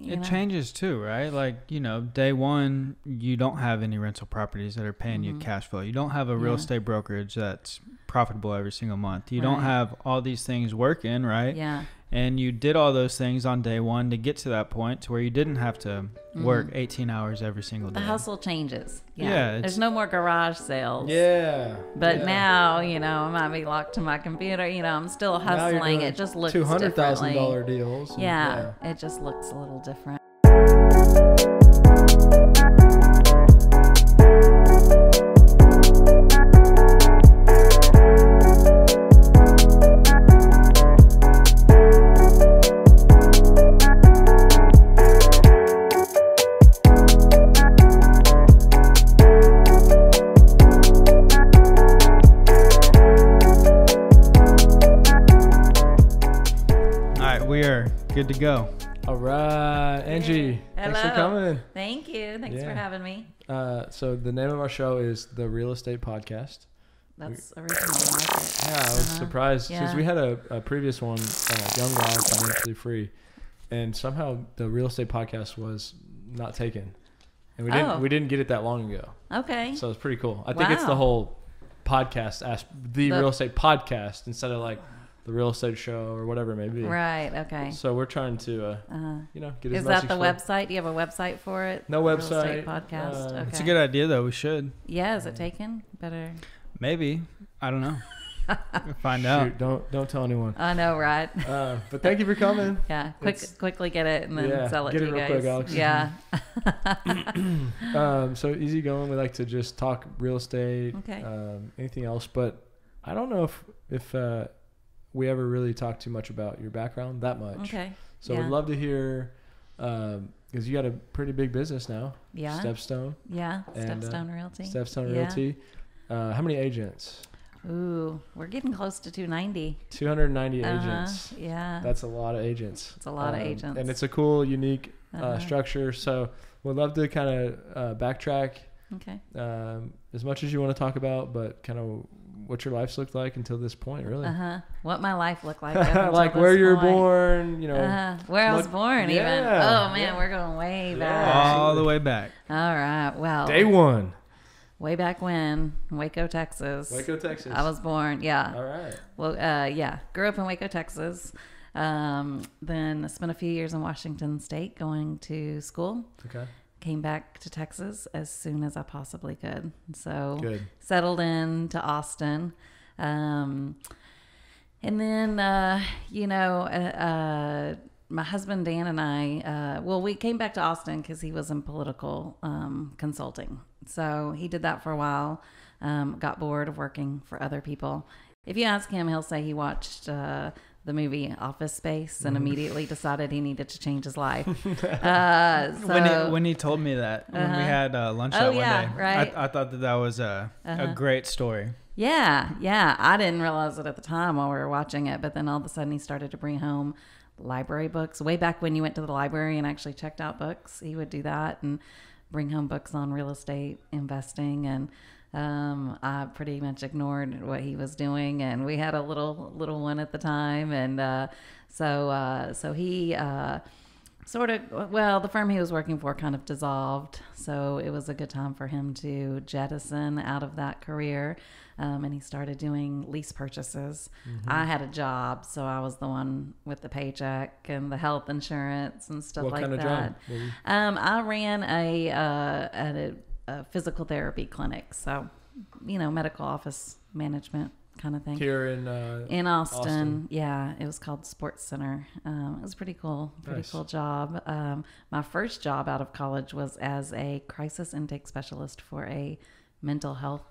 you it know? changes too, right? Like you know, day one, you don't have any rental properties that are paying you Mhm. cash flow. You don't have a real Yeah. estate brokerage that's profitable every single month. You don't have all these things working, right? Yeah. And you did all those things on day one to get to that point to where you didn't have to work Mhm. 18 hours every single day. The hustle changes. Yeah. Yeah, There's no more garage sales. Yeah. But yeah. now, you know, I might be locked to my computer. You know, I'm still hustling. It just looks two hundred thousand differently. dollar deals. and- Yeah, it just looks a little different. Go. All right, Angie. Thanks for coming. Thank you. Thanks for having me. Uh, so the name of our show is the Real Estate Podcast. That's original. I like it. Yeah, I was Uh-huh. surprised because Yeah. we had a, a previous one, uh, Young Guy Financially Free, and somehow the Real Estate Podcast was not taken, and we didn't Oh. we didn't get it that long ago. Okay. So it's pretty cool. I think it's the whole podcast as the, The- real estate podcast instead of like the real estate show or whatever it may be. Right. Okay. So we're trying to, uh, Uh, you know, get his is that the message website? Do you have a website for it? No Real website, podcast. uh, okay. It's a good idea, though. We should. Yeah. Is it taken? Better. Maybe. I don't know. We'll find Shoot, out. don't don't tell anyone. I know, right? Uh, but thank you for coming. Yeah. Quick, It's- quickly get it and then Yeah, sell it get to it you real guys. quick, Alex. Yeah. Um, so easy going. We like to just talk real estate, Okay. um, anything else. But I don't know if if uh, we ever really talked too much about your background that much. Okay. So yeah. we'd love to hear because you got a pretty big business now, Yeah. Stepstone, yeah. and, uh, Stepstone Realty. Stepstone Yeah. Realty. Uh, how many agents? Ooh, we're getting close to 290. 290 Uh-huh. agents. Yeah. That's a lot of agents. It's a lot of Um, agents. and it's a cool, unique uh, Uh-huh. structure. So we'd love to kind of uh, backtrack okay. um, as much as you want to talk about, but kind of what your life's looked like until this point, really. Uh huh. What my life looked like. like where you were point. born, you know. Uh-huh. Where I was what- born, even. Oh man, yeah. we're going way back. All the way back. All right. Well, Day one, way back when, Waco, Texas. Waco, Texas. I was born. Yeah. All right. Well, uh, yeah. Grew up in Waco, Texas. Um, then spent a few years in Washington State going to school. Okay. Came back to Texas as soon as I possibly could. So Good. settled in to Austin. Um, and then, uh, you know, uh, uh, my husband Dan and I, uh, well, we came back to Austin because he was in political um, consulting. So he did that for a while, um, got bored of working for other people. If you ask him, he'll say he watched uh, the movie Office Space and immediately decided he needed to change his life. Uh, so, when, he, when he told me that, when we Uh-huh. had uh, lunch Oh, that one day, right. I, I thought that that was a, Uh-huh. a great story. Yeah, yeah. I didn't realize it at the time while we were watching it, but then all of a sudden he started to bring home library books. Way back when you went to the library and actually checked out books, he would do that and bring home books on real estate investing and um, I pretty much ignored what he was doing, and we had a little little one at the time, and uh, so uh, so he uh, sort of well the firm he was working for kind of dissolved so it was a good time for him to jettison out of that career um, and he started doing lease purchases Mm-hmm. i had a job so i was the one with the paycheck and the health insurance and stuff what like kind of that job? What were you- um, i ran a, uh, at a, a physical therapy clinic so you know medical office management kind of thing Here in uh, in Austin, Austin. yeah, it was called Sports Center. Um, it was pretty cool, pretty Nice. cool job. Um, my first job out of college was as a crisis intake specialist for a mental health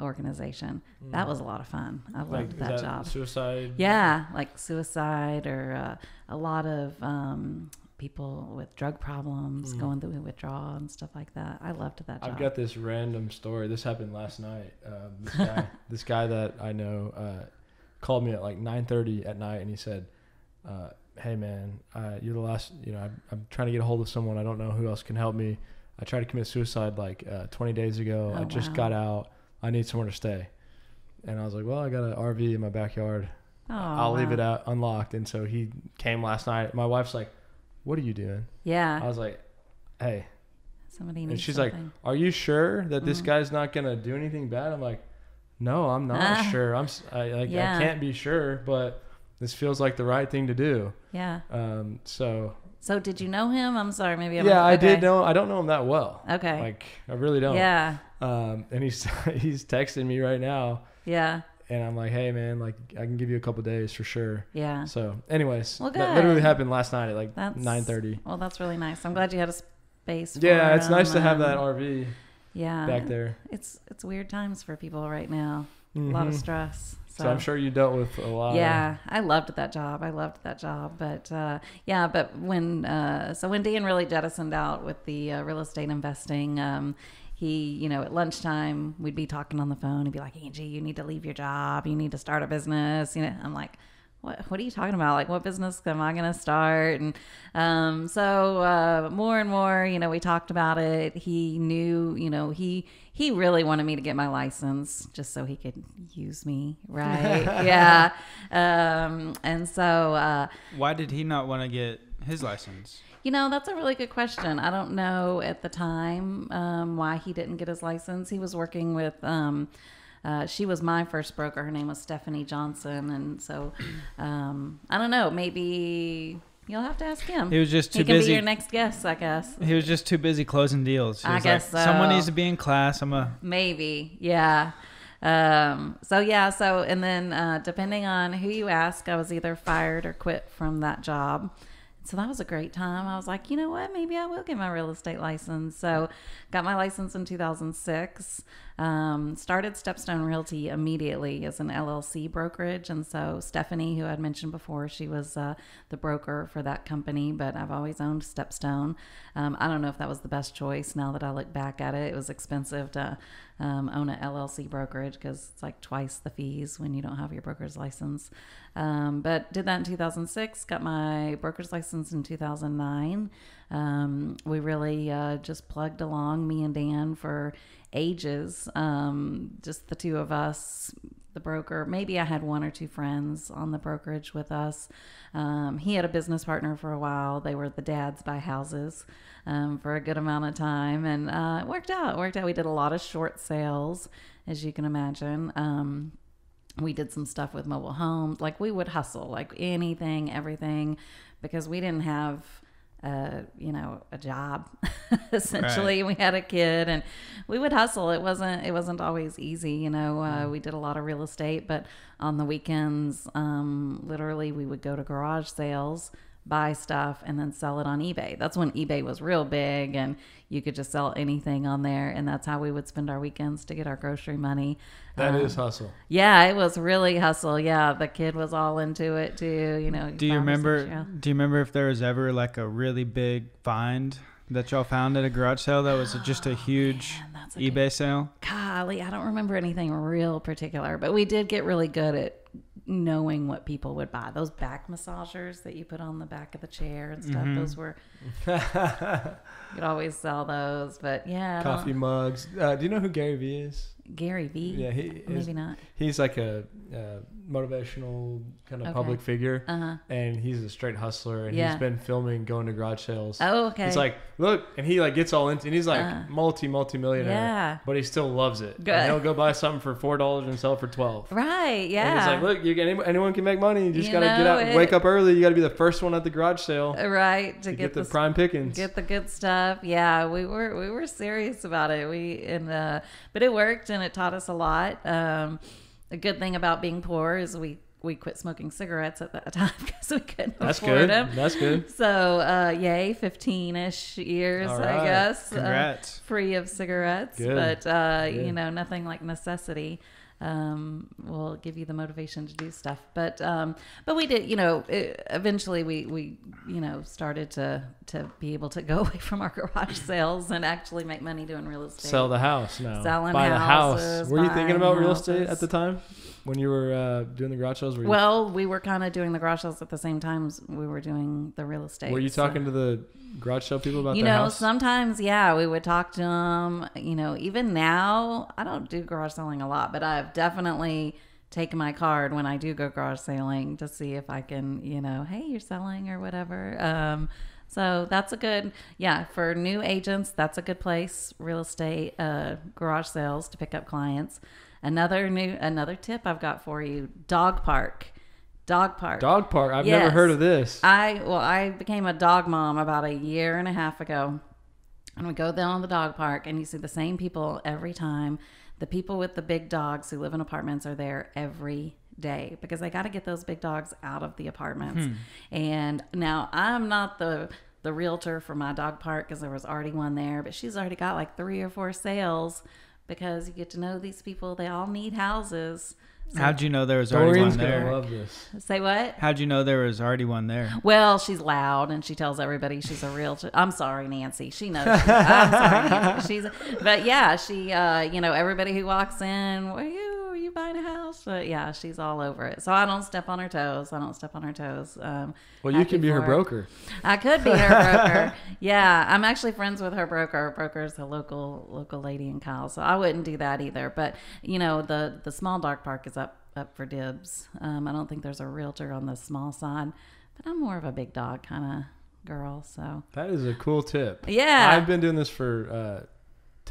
organization. That was a lot of fun. I like loved is that, job. suicide. Yeah, like suicide or uh, a lot of um, people with drug problems going through withdrawal and stuff like that. I loved that job. Mm. I've got this random story. This happened last night. Um, this guy, this guy that I know, uh, called me at like 9:30 at night, and he said, uh, "Hey man, uh, you're the last. You know, I'm, I'm trying to get a hold of someone. I don't know who else can help me. I tried to commit suicide like uh, 20 days ago. I Oh, just wow. got out. I need somewhere to stay." And I was like, "Well, I got an RV in my backyard. Oh, I'll leave it out unlocked." And so he came last night. My wife's like, "What are you doing?" Yeah. I was like, "Hey," Somebody needs and she's like, "Are you sure that this Mhm. guy's not gonna do anything bad?" I'm like, "No, I'm not Ah. sure. I'm I, like Yeah. I can't be sure, but this feels like the right thing to do." yeah. Um, so So did you know him? I'm sorry. Maybe I'm yeah, I did know. I don't know him that well. Okay. Like I really don't. yeah. Um, and he's he's texting me right now, Yeah. And I'm like, "Hey, man, like I can give you a couple days for sure." Yeah. So, anyways, Well, that literally happened last night at like That's- 9:30. Well, that's really nice. I'm glad you had a space. Yeah, it's nice to have that um, RV Yeah. back there. It's it's weird times for people right now. A lot of Mhm. stress. So, So I'm sure you dealt with a lot. yeah, I loved that job. I loved that job. But uh, yeah, but when uh, so when Dan really jettisoned out with the uh, real estate investing, um, he you know at lunchtime we'd be talking on the phone. He'd be like, Angie, you need to leave your job. You need to start a business. You know, I'm like. What, what are you talking about? Like, what business am I going to start? And um, so uh, more and more, you know, we talked about it. He knew, you know, he he really wanted me to get my license just so he could use me, right? yeah. Um, and so, uh, Why did he not want to get his license? You know, that's a really good question. I don't know at the time um, why he didn't get his license. He was working with. Um, uh, she was my first broker. Her name was Stephanie Johnson, and so um, I don't know. Maybe you'll have to ask him. He was just too He can busy. be your next guest, I guess. He was just too busy closing deals. He I guess like, Someone needs to be in class. I'm a. Maybe, yeah. Um, so yeah, so and then uh, depending on who you ask, I was either fired or quit from that job. So that was a great time. I was like, you know what? Maybe I will get my real estate license. So got my license in 2006. Um, started Stepstone Realty immediately as an LLC brokerage. And so Stephanie, who I'd mentioned before, she was uh, the broker for that company, but I've always owned Stepstone. Um, I don't know if that was the best choice now that I look back at it. It was expensive to um, own an LLC brokerage because it's like twice the fees when you don't have your broker's license. Um, but did that in 2006, got my broker's license in 2009. Um, we really uh, just plugged along, me and Dan, for ages. Um, just the two of us, the broker. Maybe I had one or two friends on the brokerage with us. Um, he had a business partner for a while. They were the dads buy houses um, for a good amount of time, and uh, it worked out. It worked out. We did a lot of short sales, as you can imagine. Um, we did some stuff with mobile homes. Like we would hustle, like anything, everything, because we didn't have, uh, you know, a job. Essentially, we had a kid, and we would hustle. It wasn't. It wasn't always easy. You know, uh, we did a lot of real estate, but on the weekends, um, literally, we would go to garage sales. Buy stuff and then sell it on eBay. That's when eBay was real big and you could just sell anything on there. And that's how we would spend our weekends to get our grocery money. That Um, is hustle. yeah, it was really hustle. Yeah, the kid was all into it too. You know. Do you remember? six, yeah. Do you remember if there was ever like a really big find that y'all found at a garage sale that was just a huge Man, that's a good- eBay sale? Golly, I don't remember anything real particular, but we did get really good at knowing what people would buy. Those back massagers that you put on the back of the chair and stuff. Mhm. Those were you could always sell those. But yeah, Coffee mugs. Uh, do you know who Gary Vee is? Gary V. Yeah, he is, maybe not. He's like a, uh motivational kind of Okay. public figure, Uh huh. and he's a straight hustler. And Yeah. he's been filming going to garage sales. Oh, okay. It's like, look, and he like gets all into, and he's like Uh. multi multi millionaire, yeah. but he still loves it. Good. And he'll go buy something for four dollars and sell it for twelve. Right. Yeah. And he's like, look, you can, anyone, can make money. You just You gotta get out, it. wake up early. You gotta be the first one at the garage sale right to, to get, get, the the prime pickings. get the good stuff. Yeah, we were we were serious about it. We and uh, but it worked and it taught us a lot. Um, a good thing about being poor is we we quit smoking cigarettes at that time because we couldn't That's afford good. them. That's good. So uh, yay, fifteen ish years, I guess. uh, free of cigarettes, Good. but uh, you know nothing like necessity um, will give you the motivation to do stuff. But um, but we did, you know, it, eventually we we you know started to to be able to go away from our garage sales and actually make money doing real estate. Sell the house now. Selling Buy the house. houses, Were you thinking about real estate at the time when you were uh, doing the garage sales? Were you, well, we were kind of doing the garage sales at the same time as we were doing the real estate. were you so- talking to the garage sale people about the you know house? sometimes yeah we would talk to them you know even now i don't do garage selling a lot but i've definitely taken my card when i do go garage sailing to see if i can you know hey you're selling or whatever um So that's a good, yeah, for new agents, that's a good place. Real estate, uh, garage sales to pick up clients. Another new, another tip I've got for you: dog park, dog park. Dog park. I've never heard of this. I well, I became a dog mom about a year and a half ago. And we go down the dog park and you see the same people every time. The people with the big dogs who live in apartments are there every day because they got to get those big dogs out of the apartments. Hmm. And now I'm not the the realtor for my dog park because there was already one there, but she's already got like three or four sales because you get to know these people. They all need houses. How'd you know there was already Doreen's one gonna there? love this. Say what? How'd you know there was already one there? Well, she's loud and she tells everybody she's a real. I'm sorry, Nancy. She knows. She, I'm sorry, Nancy. She's. But yeah, she. Uh, you know, everybody who walks in, are you? You buying a house? But yeah, she's all over it. So I don't step on her toes. I don't step on her toes. Um, Well, you can be her for broker. I could be her broker. Yeah, I'm actually friends with her broker. Her broker is a local local lady in Kyle, so I wouldn't do that either. But you know, the the small dog park is up up for dibs. Um, I don't think there's a realtor on the small side, but I'm more of a big dog kind of girl. So That is a cool tip. yeah, I've been doing this for uh,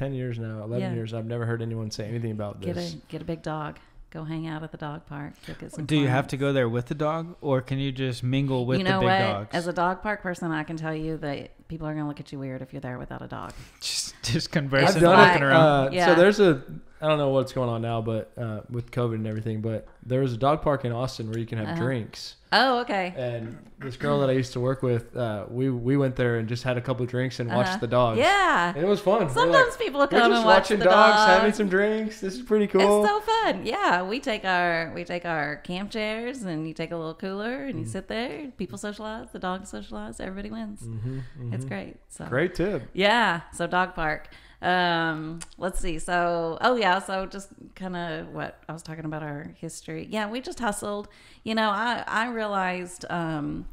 ten years now, eleven Yeah. years. I've never heard anyone say anything about get this. a get a big dog. Go hang out at the dog park. Go get some Do you have to go there with the dog, or can you just mingle with you know the big what? dogs? As a dog park person, I can tell you that people are going to look at you weird if you're there without a dog. just just conversing, done like- around. Uh, Yeah. So there's a I don't know what's going on now, but uh, with COVID and everything, but there was a dog park in Austin where you can have Uh-huh. drinks. Oh, okay. And this girl that I used to work with, uh, we we went there and just had a couple drinks and watched Uh-huh. the dogs. Yeah. And it was fun. Sometimes like, people come just and watch watching the dogs, dogs. having some drinks. This is pretty cool. It's so fun. Yeah, we take our we take our camp chairs and you take a little cooler and you Mm. sit there. People socialize, the dogs socialize, everybody wins. Mhm, It's mhm. great. So Great tip. Yeah, so dog park. Um, let's see. So, oh yeah, so just kind of what I was talking about our history. Yeah, we just hustled. You know, I I realized um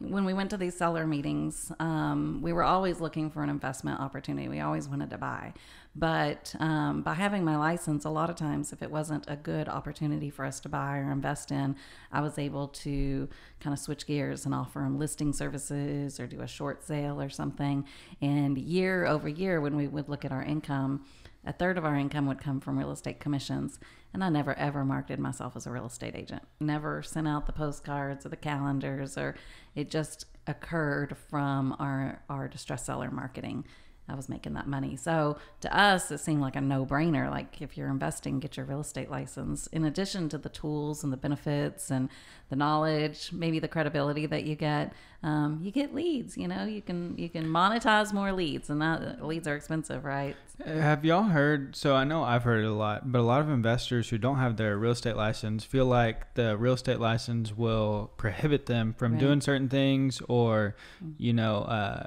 when we went to these seller meetings, um, we were always looking for an investment opportunity. We always wanted to buy. But um, by having my license, a lot of times, if it wasn't a good opportunity for us to buy or invest in, I was able to kind of switch gears and offer them listing services or do a short sale or something. And year over year, when we would look at our income, a third of our income would come from real estate commissions. And I never ever marketed myself as a real estate agent. Never sent out the postcards or the calendars, or it just occurred from our, our distress seller marketing. I was making that money. So to us, it seemed like a no brainer. Like if you're investing, get your real estate license. In addition to the tools and the benefits and the knowledge, maybe the credibility that you get, um, you get leads. You know, you can you can monetize more leads, and that leads are expensive, right? Have y'all heard? So I know I've heard it a lot, but a lot of investors who don't have their real estate license feel like the real estate license will prohibit them from Right. doing certain things, or you know, uh,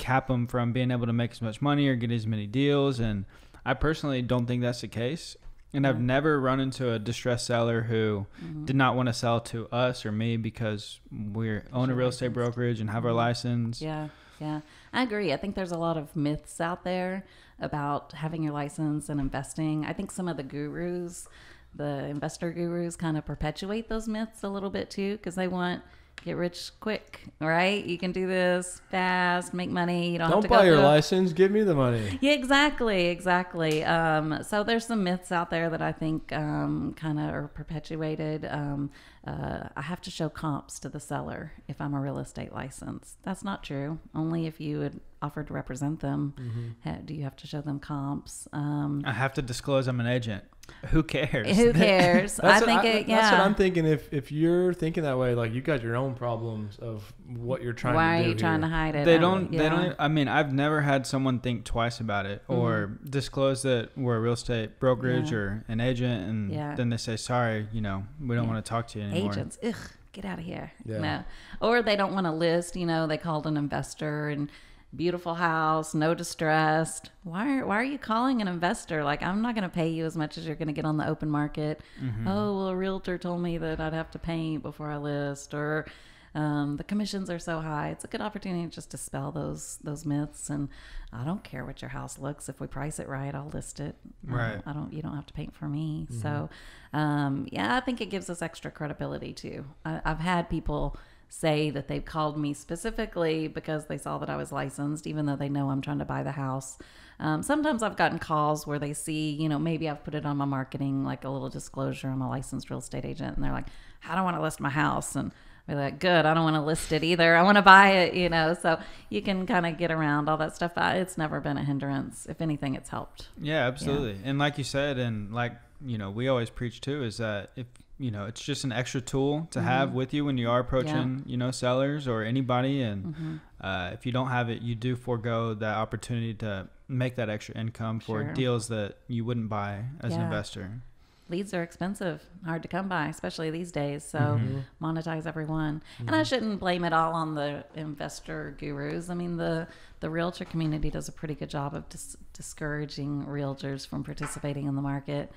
cap them from being able to make as much money or get as many deals. And I personally don't think that's the case. And I've never run into a distressed seller who Mhm. did not want to sell to us or me because we own a Your real estate brokerage and have our Mhm. license. Yeah, yeah. I agree. I think there's a lot of myths out there about having your license and investing. I think some of the gurus, the investor gurus, kind of perpetuate those myths a little bit too because they want get rich quick, right? You can do this fast, make money. You don't, Don't to buy go your through license. Give me the money. yeah, exactly, exactly. Um, so there's some myths out there that I think um, kind of are perpetuated. Um, uh, I have to show comps to the seller if I'm a real estate license. That's not true. Only if you would offer to represent them ha- do you have to show them comps. Um, I have to disclose I'm an agent. Who cares? who cares? I think I, it, yeah. That's what I'm thinking. If if you're thinking that way, like you got your own problems of what you're trying Why to are do. you trying to hide it? they don't. They yeah. don't. I mean, I've never had someone think twice about it or disclose that we're a real estate brokerage Mm-hmm. Yeah. or an agent, and Yeah. then they say, "Sorry, you know, we don't Yeah. want to talk to you anymore." agents ugh get out of here Yeah. no or they don't want to list you know they called an investor and beautiful house no distressed why are, why are you calling an investor? Like i'm not going to pay you as much as you're going to get on the open market. Mm-hmm. oh well a realtor told me that i'd have to paint before i list or um, the commissions are so high. It's a good opportunity just to dispel those those myths and i don't care what your house looks. If we price it right i'll list it. Right. i don't you don't have to paint for me. Mm-hmm. so um, yeah i think it gives us extra credibility too. I, i've had people say that they've called me specifically because they saw that I was licensed, even though they know I'm trying to buy the house. Um, sometimes I've gotten calls where they see, you know, maybe I've put it on my marketing, like a little disclosure. I'm a licensed real estate agent, and they're like, I don't want to list my house?" And be like, "Good, I don't want to list it either. I want to buy it," you know. So you can kind of get around all that stuff. It's never been a hindrance. If anything, it's helped. Yeah, absolutely. And like you said, and like you know, we always preach too, is that if you know, it's just an extra tool to have with you when you are approaching, you know, sellers or anybody, and uh, if you don't have it, you do forego that opportunity to make that extra income for Sure. deals that you wouldn't buy as an investor. Leads are expensive, hard to come by, especially these days. So Mhm. monetize every one. And I shouldn't blame it all on the investor gurus. I mean, the the realtor community does a pretty good job of dis- discouraging realtors from participating in the market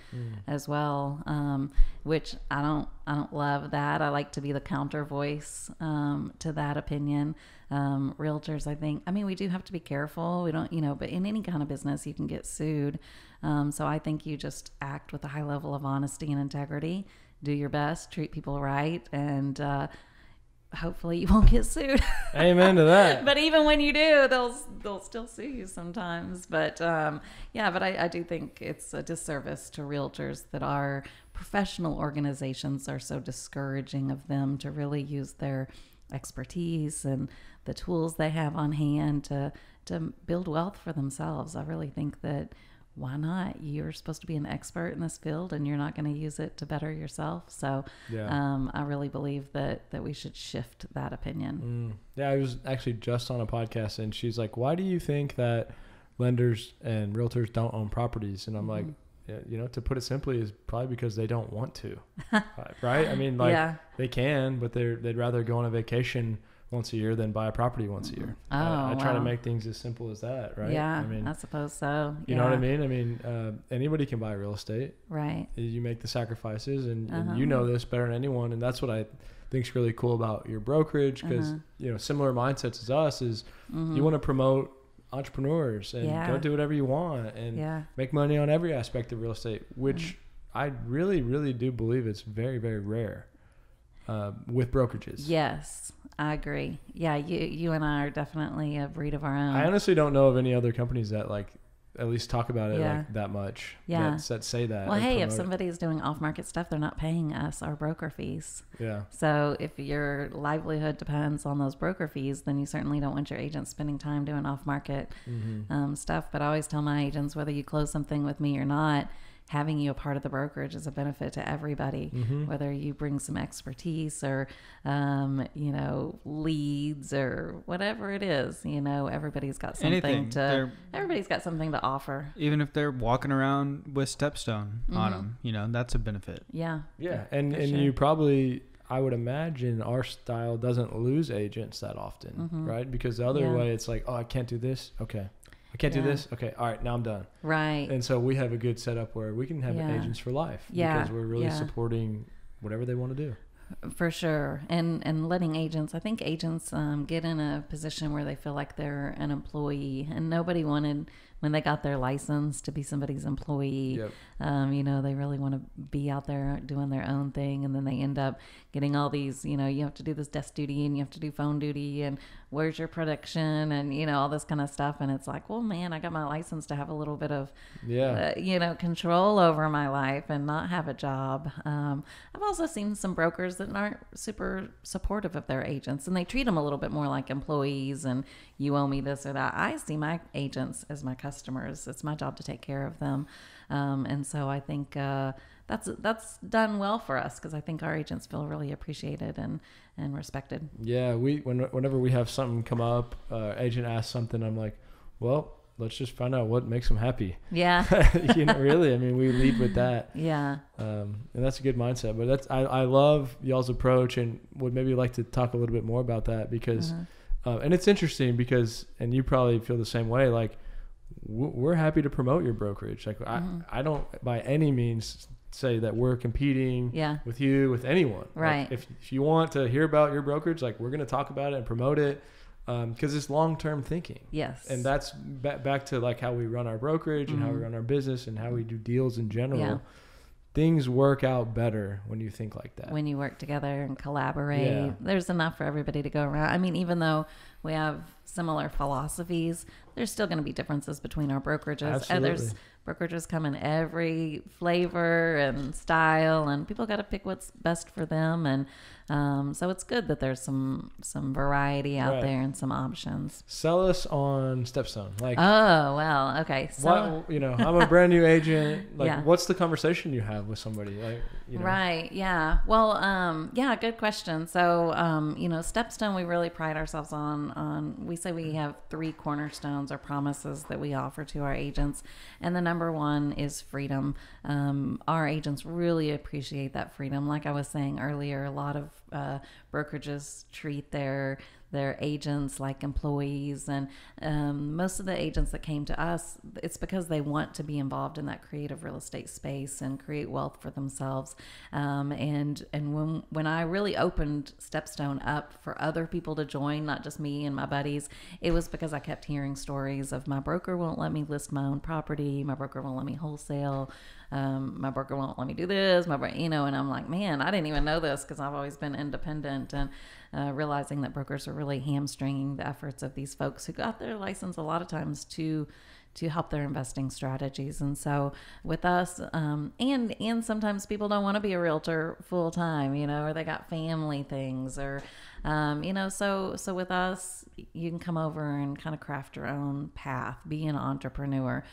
as well, um, which I don't I don't love that. I like to be the counter voice um, to that opinion. Um, realtors, I think. I mean, we do have to be careful. We don't, you know, but in any kind of business, you can get sued. Um, so I think you just act with a high level of honesty and integrity. Do your best, treat people right, and uh, hopefully you won't get sued. Amen to that. but even when you do, they'll they'll still sue you sometimes. But um, yeah, but I, I do think it's a disservice to realtors that our professional organizations are so discouraging of them to really use their expertise and the tools they have on hand to to build wealth for themselves. I really think that why not? You're supposed to be an expert in this field, and you're not going to use it to better yourself. So, Yeah. um, I really believe that that we should shift that opinion. Mm. Yeah, I was actually just on a podcast and she's like, "Why do you think that lenders and realtors don't own properties?" And I'm like, Mm-hmm. yeah, you know, to put it simply, is probably because they don't want to, right? I mean, like yeah. they can, but they're they'd rather go on a vacation once a year than buy a property once a year. I, I Oh, try to make things as simple as that, right? Yeah, I mean, I suppose so. you know what I mean? I mean, uh, anybody can buy real estate. Right. You make the sacrifices, and, Uh-huh. and you know this better than anyone. And that's what I think's really cool about your brokerage because Uh-huh. you know similar mindsets as us is Mhm. you want to promote entrepreneurs and Yeah. go do whatever you want and Yeah. make money on every aspect of real estate, which I really, really do believe it's very, very rare uh, with brokerages. Yes, I agree. Yeah, you you and I are definitely a breed of our own. I honestly don't know of any other companies that like at least talk about it Yeah. like that much. Yeah. That, that say that. well, hey, if somebody is doing off-market stuff, they're not paying us our broker fees. Yeah. So if your livelihood depends on those broker fees, then you certainly don't want your agent spending time doing off-market Mm-hmm. um, stuff. But I always tell my agents, whether you close something with me or not, having you a part of the brokerage is a benefit to everybody. Mm-hmm. Whether you bring some expertise or, um, you know, leads or whatever it is, you know, everybody's got something Anything. to. They're, Everybody's got something to offer. even if they're walking around with Stepstone on Mhm. them, you know, that's a benefit. Yeah. Yeah, and and sure. you probably, I would imagine, our style doesn't lose agents that often, Mhm. right? Because the other Yeah. way, it's like, oh, I can't do this. Okay, I can't Yeah. do this. Okay, all right, now I'm done. Right. And so we have a good setup where we can have Yeah. agents for life Yeah, because we're really supporting whatever they want to do. for sure and and letting agents i think agents um, get in a position where they feel like they're an employee and nobody wanted when they got their license to be somebody's employee Yep. um, you know they really want to be out there doing their own thing and then they end up getting all these you know you have to do this desk duty and you have to do phone duty and where's your production and you know all this kind of stuff and it's like well man i got my license to have a little bit of Yeah. uh, you know, control over my life and not have a job. Um, I've also seen some brokers that aren't super supportive of their agents and they treat them a little bit more like employees and you owe me this or that. I see my agents as my customers. It's my job to take care of them. Um, and so I think uh, that's that's done well for us because I think our agents feel really appreciated and, and respected. Yeah, we when whenever we have something come up, uh, agent asks something, I'm like, well, let's just find out what makes them happy. Yeah. you know, really. I mean, we lead with that. yeah. um, and that's a good mindset. But that's I, I love y'all's approach, and would maybe like to talk a little bit more about that because, Uh-huh. uh, and it's interesting because, and you probably feel the same way. Like, we're happy to promote your brokerage. Like, Mhm. I I don't by any means say that we're competing Yeah. with you with anyone. Like, Right. if if you want to hear about your brokerage, like we're gonna talk about it and promote it. Because it's long term thinking, Yes. and that's ba- back to like how we run our brokerage and how we Mhm. run our business and how we do deals in general. Yeah. Things work out better when you think like that. when you work together and collaborate. Yeah. There's enough for everybody to go around. I mean, even though we have similar philosophies, there's still going to be differences between our brokerages. Uh, there's Absolutely. brokerages come in every flavor and style, and people got to pick what's best for them. And um, so it's good that there's some some variety out Right. there and some options. Sell us on Stepstone. Like, Oh well, okay. So what you know, I'm a brand new agent. Like, Yeah. what's the conversation you have with somebody? Like, you know, Right. Yeah. Well, um, yeah, good question. So, um, you know, Stepstone, we really pride ourselves on, on, we say we have three cornerstones or promises that we offer to our agents. And the number one is freedom. Um, our agents really appreciate that freedom. Like I was saying earlier, a lot of, uh, brokerages treat their, their agents like employees. And um, most of the agents that came to us it's because they want to be involved in that creative real estate space and create wealth for themselves. Um, and and when when I really opened Stepstone up for other people to join not just me and my buddies it was because I kept hearing stories of my broker won't let me list my own property my broker won't let me wholesale um, my broker won't let me do this my you know and I'm like man I didn't even know this because I've always been independent and uh, realizing that brokers are really hamstringing the efforts of these folks who got their license a lot of times to to help their investing strategies. And so with us um, and and sometimes people don't want to be a realtor full time you know or they got family things or um, you know so so with us you can come over and kind of craft your own path be an entrepreneur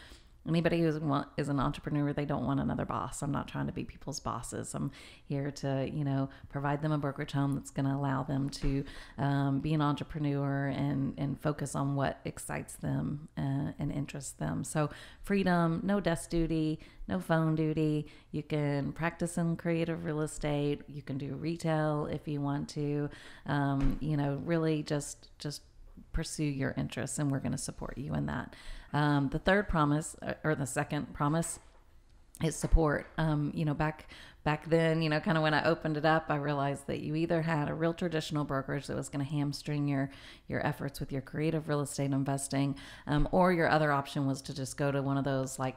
anybody who is an entrepreneur they don't want another boss. I'm not trying to be people's bosses. I'm here to you know provide them a brokerage home that's going to allow them to um, be an entrepreneur and and focus on what excites them uh, and interests them. So freedom no desk duty no phone duty. You can practice in creative real estate. You can do retail if you want to. Um, you know really just just pursue your interests and we're going to support you in that um, the third promise uh, or the second promise is support. Um, you know back back then you know kind of when i opened it up i realized that you either had a real traditional brokerage that was going to hamstring your your efforts with your creative real estate investing um, or your other option was to just go to one of those like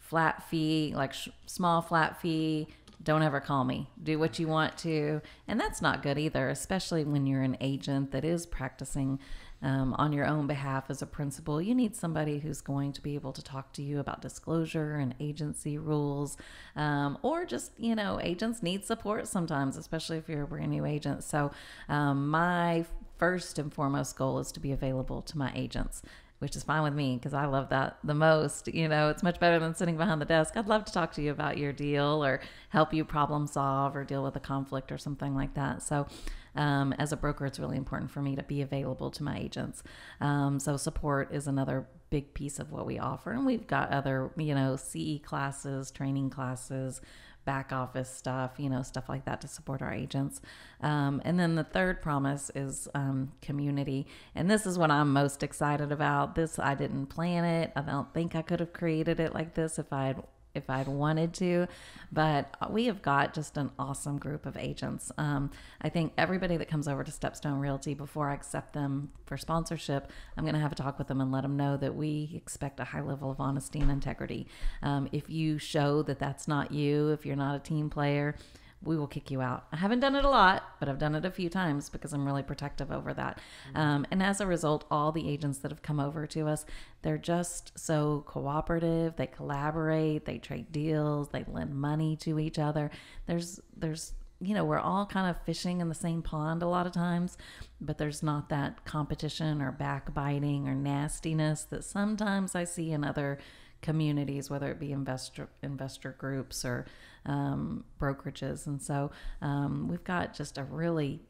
flat fee like small flat fee don't ever call me. Do what you want to. And that's not good either especially when you're an agent that is practicing um, on your own behalf as a principal you need somebody who's going to be able to talk to you about disclosure and agency rules um, or just you know agents need support sometimes especially if you're a brand new agent so um, my first and foremost goal is to be available to my agents which is fine with me because I love that the most. You know, it's much better than sitting behind the desk. I'd love to talk to you about your deal or help you problem solve or deal with a conflict or something like that. So, um, as a broker, it's really important for me to be available to my agents. Um, so, support is another big piece of what we offer. And we've got other, you know, CE classes, training classes, back office stuff, you know, stuff like that to support our agents. Um, and then the third promise is um, community. And this is what I'm most excited about. This, I didn't plan it. I don't think I could have created it like this if I had if I'd wanted to, but we have got just an awesome group of agents. Um, I think everybody that comes over to Stepstone Realty, before I accept them for sponsorship, I'm going to have a talk with them and let them know that we expect a high level of honesty and integrity. Um, if you show that that's not you, if you're not a team player, we will kick you out. I haven't done it a lot, but I've done it a few times because I'm really protective over that. Um, and as a result, all the agents that have come over to us, they're just so cooperative. They collaborate, they trade deals, they lend money to each other. There's, there's, you know, we're all kind of fishing in the same pond a lot of times, but there's not that competition or backbiting or nastiness that sometimes I see in other communities, whether it be investor investor groups or um, brokerages. And so um, we've got just a really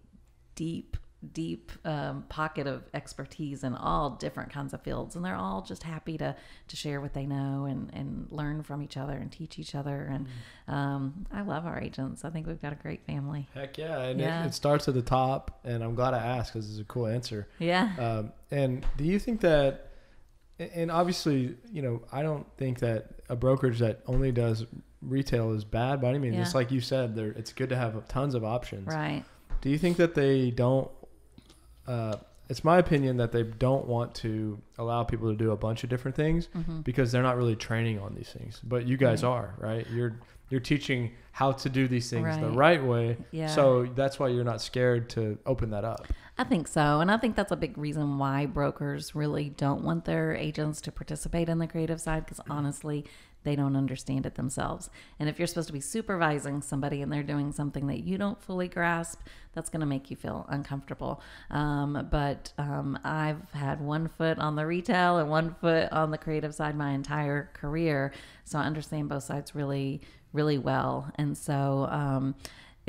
deep, deep um, pocket of expertise in all different kinds of fields, and they're all just happy to to share what they know and and learn from each other and teach each other. And um, I love our agents. I think we've got a great family. Heck yeah. And Yeah. It, it starts at the top. And I'm glad I asked because it's a cool answer. Yeah. Um, and do you think that, and obviously, you know, I don't think that a brokerage that only does retail is bad by any means. Yeah. It's like you said, there it's good to have tons of options. Right. Do you think that they don't uh, it's my opinion that they don't want to allow people to do a bunch of different things Mhm. because they're not really training on these things. But you guys Right. are, right? You're you're teaching how to do these things the Right. right way. Yeah. So that's why you're not scared to open that up. I think so. And I think that's a big reason why brokers really don't want their agents to participate in the creative side because honestly, they don't understand it themselves. And if you're supposed to be supervising somebody and they're doing something that you don't fully grasp, that's going to make you feel uncomfortable. Um, but um, I've had one foot on the retail and one foot on the creative side my entire career. So I understand both sides really, really well. And so, um,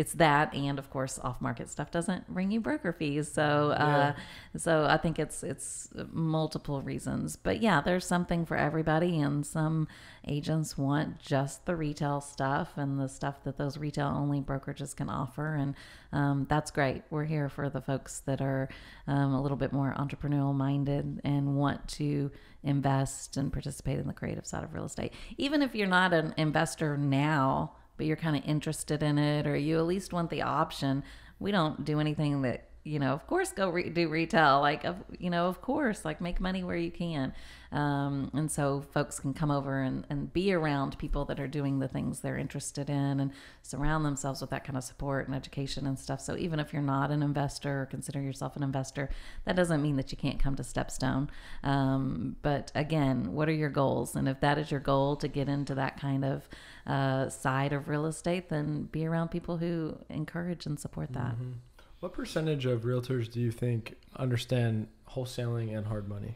it's that and of course off market stuff doesn't bring you broker fees. So uh so i think it's it's multiple reasons. But yeah there's something for everybody and some agents want just the retail stuff and the stuff that those retail only brokerages can offer. And um, that's great. We're here for the folks that are um, a little bit more entrepreneurial minded and want to invest and participate in the creative side of real estate. Even if you're not an investor now but you're kind of interested in it or you at least want the option we don't do anything that you know of course go re- do retail like of you know of course like make money where you can. Um, and so folks can come over and, and be around people that are doing the things they're interested in and surround themselves with that kind of support and education and stuff. So even if you're not an investor or consider yourself an investor that doesn't mean that you can't come to stepstone. Um, but again what are your goals? And if that is your goal to get into that kind of uh, side of real estate then be around people who encourage and support that. Mhm. What percentage of realtors do you think understand wholesaling and hard money?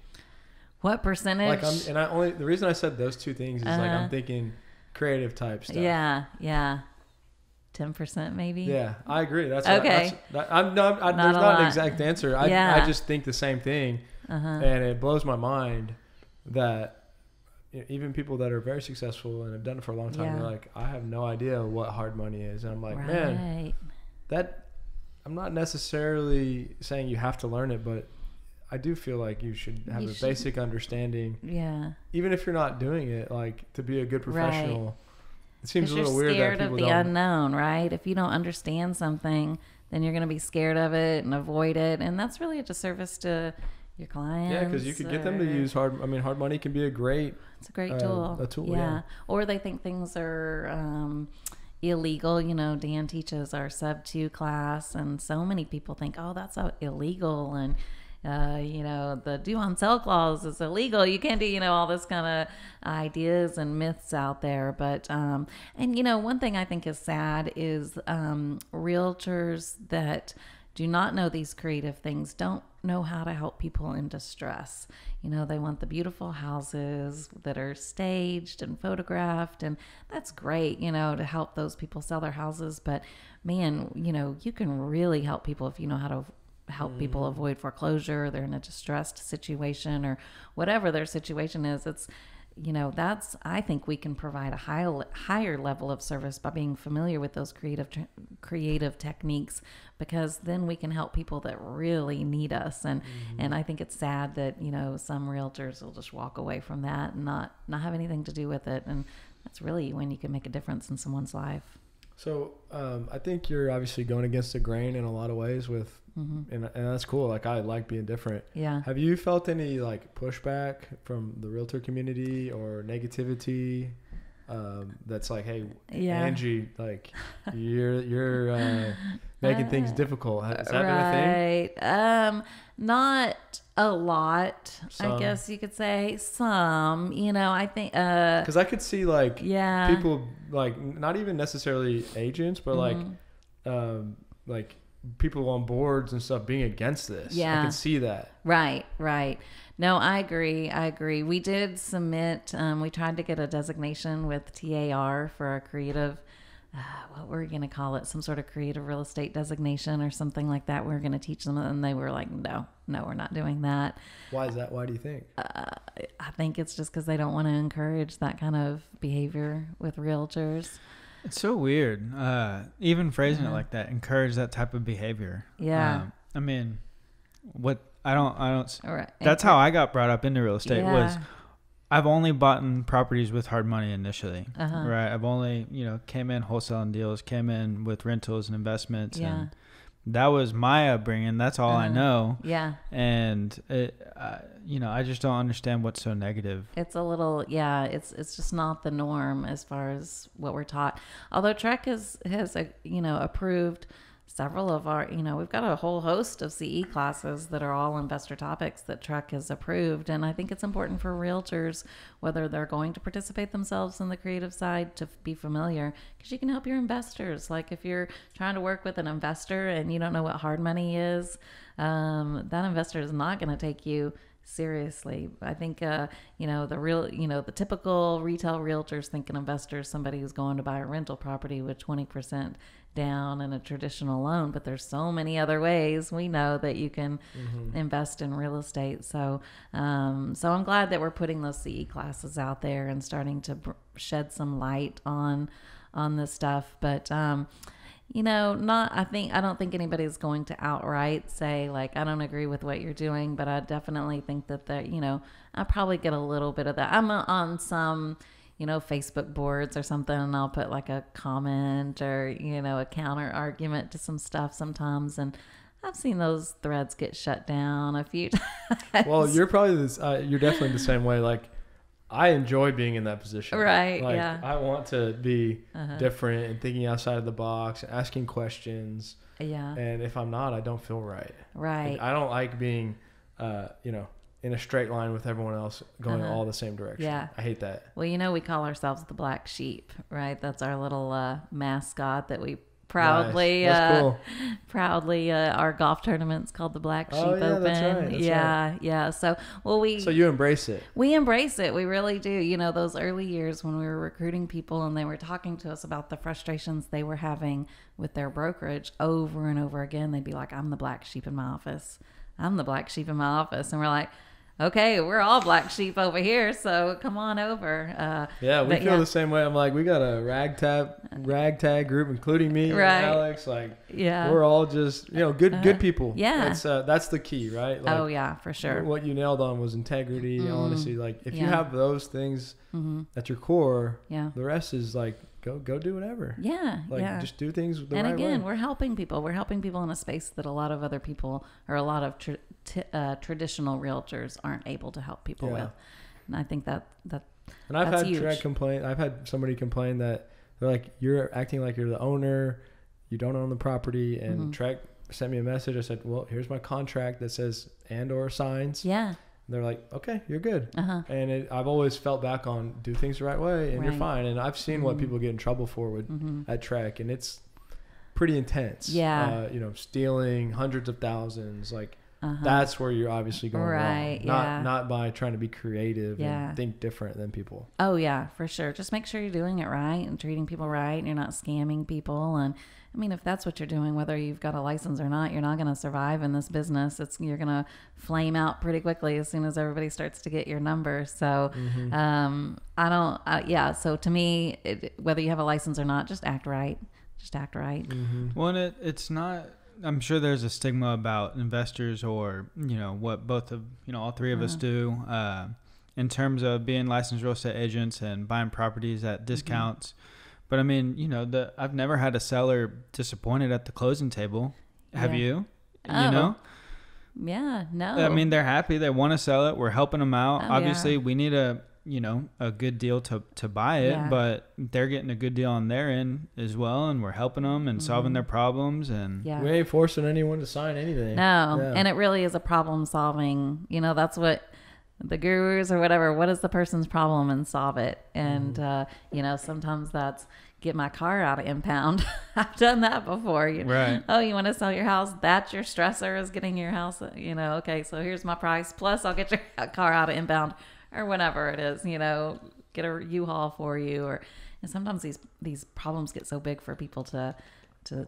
what percentage Like I'm, and I only the reason I said those two things is like Uh-huh. I'm thinking creative type stuff. yeah yeah 10% maybe Yeah, I agree. That's Okay. that's, that, I'm no, I, Not there's not an exact answer. I, Yeah. I just think the same thing, uh-huh and it blows my mind that you know, even people that are very successful and have done it for a long time, Yeah. they're like, I have no idea what hard money is, and I'm like, man, that I'm not necessarily saying you have to learn it, but I do feel like you should have You a should. basic understanding, yeah even if you're not doing it, like to be a good Right. professional. It seems a little weird that scared of people the don't. unknown, right? If you don't understand something, then you're going to be scared of it and avoid it, and that's really a disservice to your clients. yeah, because you could get them to use hard. I mean, hard money can be a great It's a great uh, tool. a tool, yeah. yeah. Or they think things are um, illegal. You know, Dan teaches our sub two class, and so many people think, oh, that's so illegal, and uh, you know, the due on sale clause is illegal. You can't do, you know, all this kind of ideas and myths out there. But, um, and, you know, one thing I think is sad is um, realtors that do not know these creative things don't know how to help people in distress. You know, they want the beautiful houses that are staged and photographed, and that's great, you know, to help those people sell their houses. But man, you know, you can really help people if you know how to help people mm. avoid foreclosure, they're in a distressed situation, or whatever their situation is. It's you know that's i think we can provide a high, higher level of service by being familiar with those creative creative techniques because then we can help people that really need us. And mm-hmm. and i think it's sad that you know some realtors will just walk away from that and not not have anything to do with it. And that's really when you can make a difference in someone's life So um, I think you're obviously going against the grain in a lot of ways with, hmm and, and that's cool. Like I like being different. yeah Have you felt any like pushback from the realtor community or negativity? Um, that's like, hey, yeah Angie, like you're you're uh, making things Uh, difficult. Has that been a thing? right um not a lot i guess you could say some you know i think uh Because I could see like yeah people like not even necessarily agents, but like Mhm. um, like people on boards and stuff being against this. yeah I can see that. Right, right. No, I agree. I agree. We did submit, um, we tried to get a designation with TAR for our creative, uh, what were we going to call it? Some sort of creative real estate designation or something like that. We were going to teach them, and they were like, no, no, we're not doing that. Why is that? Why do you think? Uh, I think it's just because they don't want to encourage that kind of behavior with realtors. It's so weird. Uh, even phrasing Yeah. it like that, encourage that type of behavior. Yeah. Um, I mean, what I don't, I don't. s- All right. That's how I got brought up into real estate. Was Yeah. I've only bought in properties with hard money initially. Uh-huh. Right. I've only, you know, came in wholesaling deals, came in with rentals and investments, Yeah. and that was my upbringing. That's all I Uh-huh. know. Yeah. And it, uh, you know, I just don't understand what's so negative. It's a little, yeah. It's it's just not the norm as far as what we're taught. Although TREC has has uh, you know approved several of our, you know, we've got a whole host of CE classes that are all investor topics that TREC has approved, and I think it's important for realtors whether they're going to participate themselves in the creative side to be familiar because you can help your investors. Like if you're trying to work with an investor and you don't know what hard money is, um, that investor is not going to take you seriously. I think uh, you know the real you know the typical retail realtors think an investor is somebody who's going to buy a rental property with twenty percent down in a traditional loan, but there's so many other ways we know that you can invest in real estate. So um, so I'm glad that we're putting those CE classes out there and starting to br- shed some light on on this stuff. But um, you know, not, I think, I don't think anybody's going to outright say, like, I don't agree with what you're doing, but I definitely think that, that you know, I probably get a little bit of that. I'm uh, on some, you know, Facebook boards or something, and I'll put like a comment or, you know, a counter argument to some stuff sometimes. And I've seen those threads get shut down a few times. Well, you're probably this. Uh, you're definitely the same way. Like, I enjoy being in that position. Right, Like, yeah. I want to be Uh-huh. different and thinking outside of the box, asking questions. yeah, And if I'm not, I don't feel right. right. I don't like being, uh, you know, in a straight line with everyone else going Uh-huh. all the same direction. Yeah. I hate that. Well, you know, we call ourselves the black sheep, right? That's our little uh, mascot that we proudly, Nice. Uh, cool. proudly, uh, our golf tournament's called the Black Sheep Oh, yeah, Open. that's right, that's yeah, yeah. So, well, we So you embrace it. we embrace it. We really do. You know, those early years when we were recruiting people and they were talking to us about the frustrations they were having with their brokerage over and over again, they'd be like, I'm the black sheep in my office. I'm the black sheep in my office. And we're like, okay, we're all black sheep over here. So come on over. Uh, Yeah, we feel yeah. the same way. I'm like, we got a ragtag ragtag group, including me Right. and Alex. Like, yeah. we're all just you know good good people. Yeah. that's uh, that's the key, right? Like, oh, yeah, for sure. What you nailed on was integrity, Mhm. honesty. Like, if you have those things hmm at your core, Yeah. the rest is like go go do whatever. Yeah. Like, yeah. just do things the and right again, way. we're helping people. We're helping people in a space that a lot of other people or a lot of tr- t- uh, traditional realtors aren't able to help people Yeah. with. And I think that that And I've had huge. TREC complain. I've had somebody complain that they're like, "You're acting like you're the owner. You don't own the property." And Mhm. TREC sent me a message. I said, "Well, here's my contract that says and or signs." yeah. And they're like, "Okay, you're good." Uh huh. And it, I've always felt back on do things the right way, and you're fine. And I've seen what Mhm. people get in trouble for with hmm at TREC, and it's pretty intense. Yeah. uh, you know, stealing hundreds of thousands, like. Uh-huh. That's where you're obviously going Right, wrong. Not yeah. not by trying to be creative Yeah. and think different than people. Oh yeah, for sure. Just make sure you're doing it right and treating people right and you're not scamming people and I mean if that's what you're doing whether you've got a license or not, you're not going to survive in this business. It's you're going to flame out pretty quickly as soon as everybody starts to get your number. So Mm-hmm. um I don't uh, yeah, so to me it, whether you have a license or not, just act right. Just act right. Mm-hmm. Well, and it, it's not. I'm sure there's a stigma about investors, or you know what both of you know all three of us Uh-huh. do, uh, in terms of being licensed real estate agents and buying properties Mm-hmm. at discounts. But I mean, you know, the I've never had a seller disappointed at the closing table. Have Yeah. you? Oh. You know, Yeah, no. I mean, they're happy. They want to sell it. We're helping them out. Oh, Obviously, yeah. we need a you know a good deal to to buy it, Yeah. but they're getting a good deal on their end as well, and we're helping them and solving Mhm. their problems. And yeah. We ain't forcing anyone to sign anything. No, Yeah. and it really is a problem solving. You know, that's what the gurus or whatever. What is the person's problem and solve it. And Mm-hmm. uh, you know, sometimes that's get my car out of impound. I've done that before. You, Right. Oh, you want to sell your house? That's your stressor is getting your house. You know, okay, so here's my price. Plus, I'll get your car out of impound or whatever it is. You know, get a U-Haul for you. Or and sometimes these these problems get so big for people to to